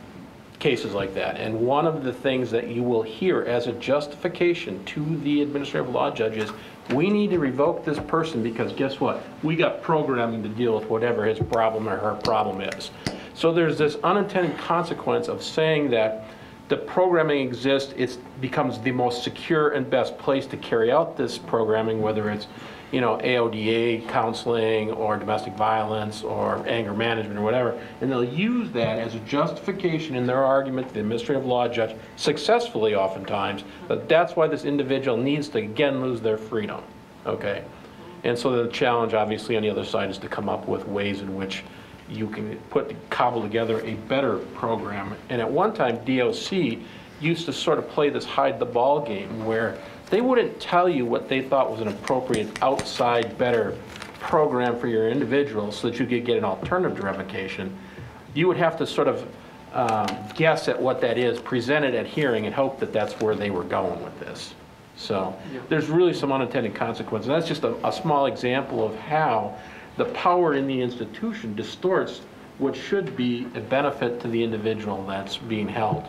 cases like that. And one of the things that you will hear as a justification to the administrative law judge is, we need to revoke this person because guess what? We got programming to deal with whatever his problem or her problem is. So there's this unintended consequence of saying that the programming exists, it becomes the most secure and best place to carry out this programming, whether it's, you know, AODA counseling or domestic violence or anger management or whatever. And they'll use that as a justification in their argument to the administrative law judge, successfully oftentimes, that that's why this individual needs to again lose their freedom, okay? And so the challenge, obviously, on the other side is to come up with ways in which you can put, cobble together a better program. And at one time, DOC used to sort of play this hide the ball game where they wouldn't tell you what they thought was an appropriate outside, better program for your individual so that you could get an alternative to revocation. You would have to sort of um, guess at what that is, present it at hearing, and hope that that's where they were going with this. So there's really some unintended consequences. That's just a, a small example of how the power in the institution distorts what should be a benefit to the individual that's being held.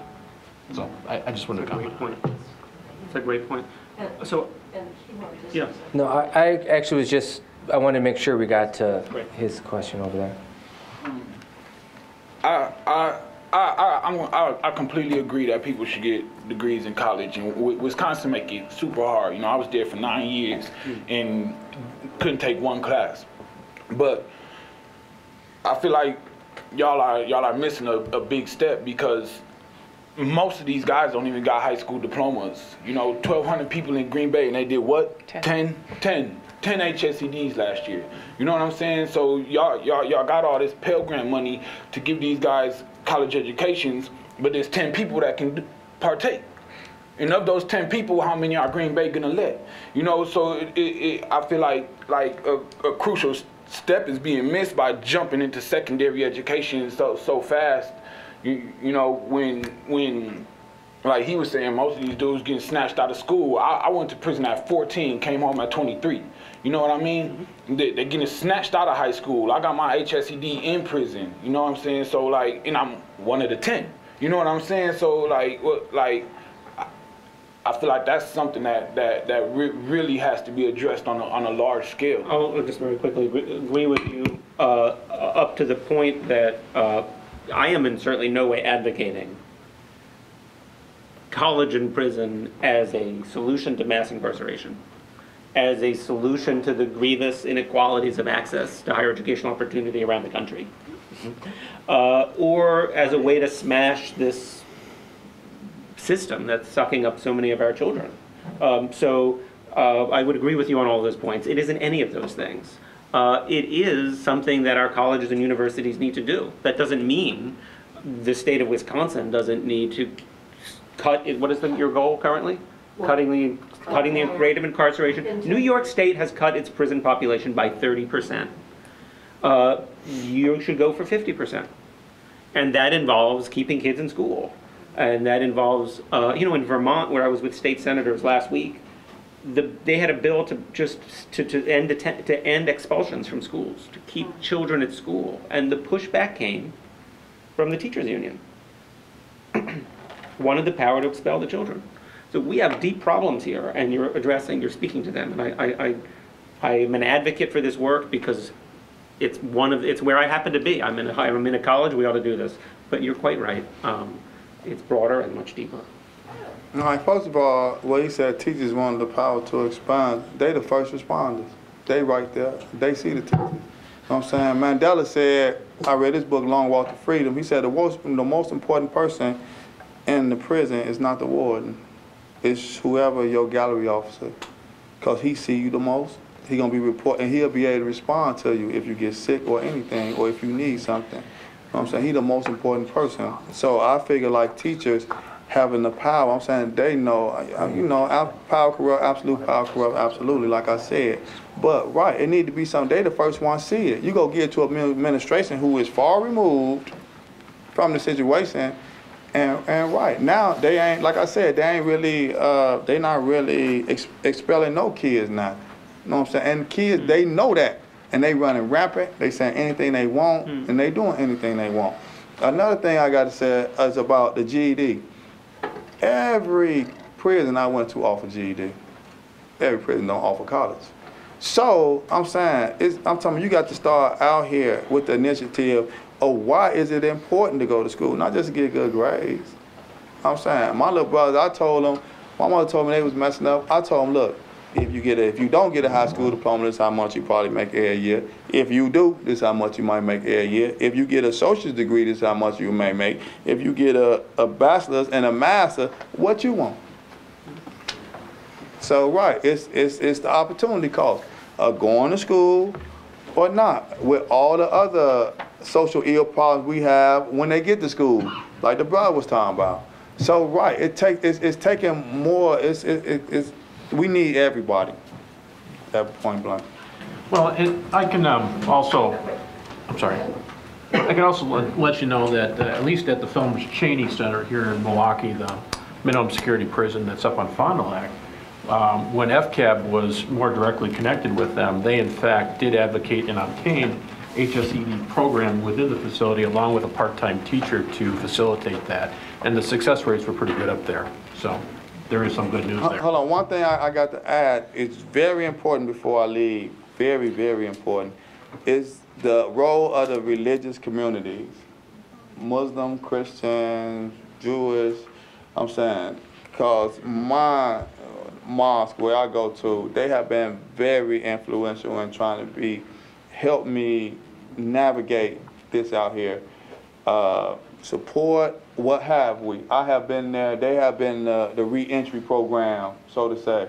So I, I just wanted to comment. That's a great point. So, yeah, No, I, I actually was just, I wanted to make sure we got to Right. his question over there. I, I, I, I, I'm, I, I completely agree that people should get degrees in college, and Wi- Wisconsin make it super hard. You know, I was there for nine years and couldn't take one class, but I feel like y'all are y'all are missing a, a big step because most of these guys don't even got high school diplomas. You know, 1,200 people in Green Bay, and they did what? 10, 10, 10 HSEDs last year. You know what I'm saying? So y'all, y'all, y'all got all this Pell Grant money to give these guys college educations, but there's 10 people that can partake. And of those 10 people, how many are Green Bay gonna let? You know, so it, it, it, I feel like like a, a crucial step is being missed by jumping into secondary education so so fast. You, you know, when when like he was saying, most of these dudes getting snatched out of school. I, I went to prison at 14, came home at 23. You know what I mean? They, they're getting snatched out of high school. I got my HSED in prison. You know what I'm saying? So like, and I'm one of the 10. You know what I'm saying? So like, what like. I- I feel like that's something that that that re- really has to be addressed on a, on a large scale. I'll just very quickly agree with you uh, up to the point that uh, I am in certainly no way advocating college and prison as a solution to mass incarceration, as a solution to the grievous inequalities of access to higher educational opportunity around the country, uh, or as a way to smash this system that's sucking up so many of our children. Um, so uh, I would agree with you on all those points. It isn't any of those things. Uh, it is something that our colleges and universities need to do. That doesn't mean the state of Wisconsin doesn't need to cut. it- What is the, your goal currently? Cutting the cutting the rate of incarceration. New York State has cut its prison population by 30 percent. Uh, you should go for 50 percent, and that involves keeping kids in school. And that involves, uh, you know, in Vermont, where I was with state senators last week, the, they had a bill to just to, to end to end expulsions from schools, to keep children at school, and the pushback came from the teachers union. <clears throat> Wanted the power to expel the children. So we have deep problems here, and you're addressing, you're speaking to them, and I, I, I, I am an advocate for this work because it's one of it's where I happen to be. I'm in a, I'm in a college. We ought to do this, but you're quite right. Um, it's broader and much deeper. All right, first of all, what he said, teachers want the power to expand. They the first responders. They right there. They see the teachers. You know what I'm saying? Mandela said, I read his book, Long Walk to Freedom. He said the most, the most important person in the prison is not the warden. It's whoever your gallery officer. Because he see you the most. He gonna be report, and he'll be able to respond to you if you get sick or anything, or if you need something. You know what I'm saying? He the most important person. So I figure like teachers having the power, I'm saying they know, you know, power corrupt, absolute power corrupt, absolutely, like I said. But right, it need to be something, they the first one see it. You go get to an administration who is far removed from the situation, and, and right, now they ain't, like I said, they ain't really, uh, they not really ex- expelling no kids now. You know what I'm saying? And kids, they know that. And they running rampant, they saying anything they want, and they doing anything they want. Another thing I got to say is about the GED. Every prison I went to offered GED. Every prison don't offer college. So I'm saying, I'm telling you, you got to start out here with the initiative of why is it important to go to school, not just to get good grades. I'm saying, my little brothers, I told them, my mother told me they was messing up. I told them, look, if you get a, if you don't get a high school diploma, this is how much you probably make every year. If you do, this is how much you might make every year. If you get a associate's degree, this is how much you may make. If you get a, a bachelor's and a master, what you want? So right, it's it's it's the opportunity cost of going to school or not. With all the other social ill problems we have when they get to school, like the brother was talking about. So right, it take it's, it's taking more. It's it, it, it's we need everybody. At point blank. Well, and I can um, also, I'm sorry, I can also let let you know that uh, at least at the Felmers Chaney Center here in Milwaukee, the minimum security prison that's up on Fond du Lac, um, when FCAB was more directly connected with them, they in fact did advocate and obtain HSED program within the facility along with a part-time teacher to facilitate that. And the success rates were pretty good up there. So there is some good news there. Hold on, one thing I, I got to add, it's very important before I leave, very, very important, is the role of the religious communities, Muslim, Christian, Jewish, I'm saying, because my mosque where I go to, they have been very influential in trying to be, help me navigate this out here. Uh, support, what have we? I have been there, they have been uh, the reentry program, so to say.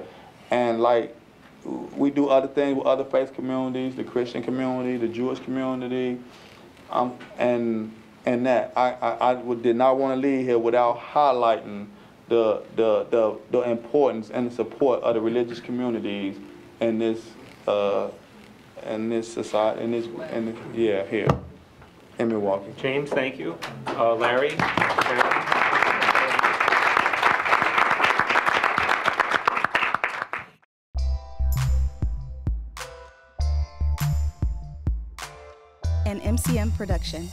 And like, we do other things with other faith communities, the Christian community, the Jewish community, um, and and that I, I, I did not want to leave here without highlighting the, the the the importance and the support of the religious communities in this uh, in this society in this in yeah here in Milwaukee. James, thank you. Uh, Larry? An MCM production.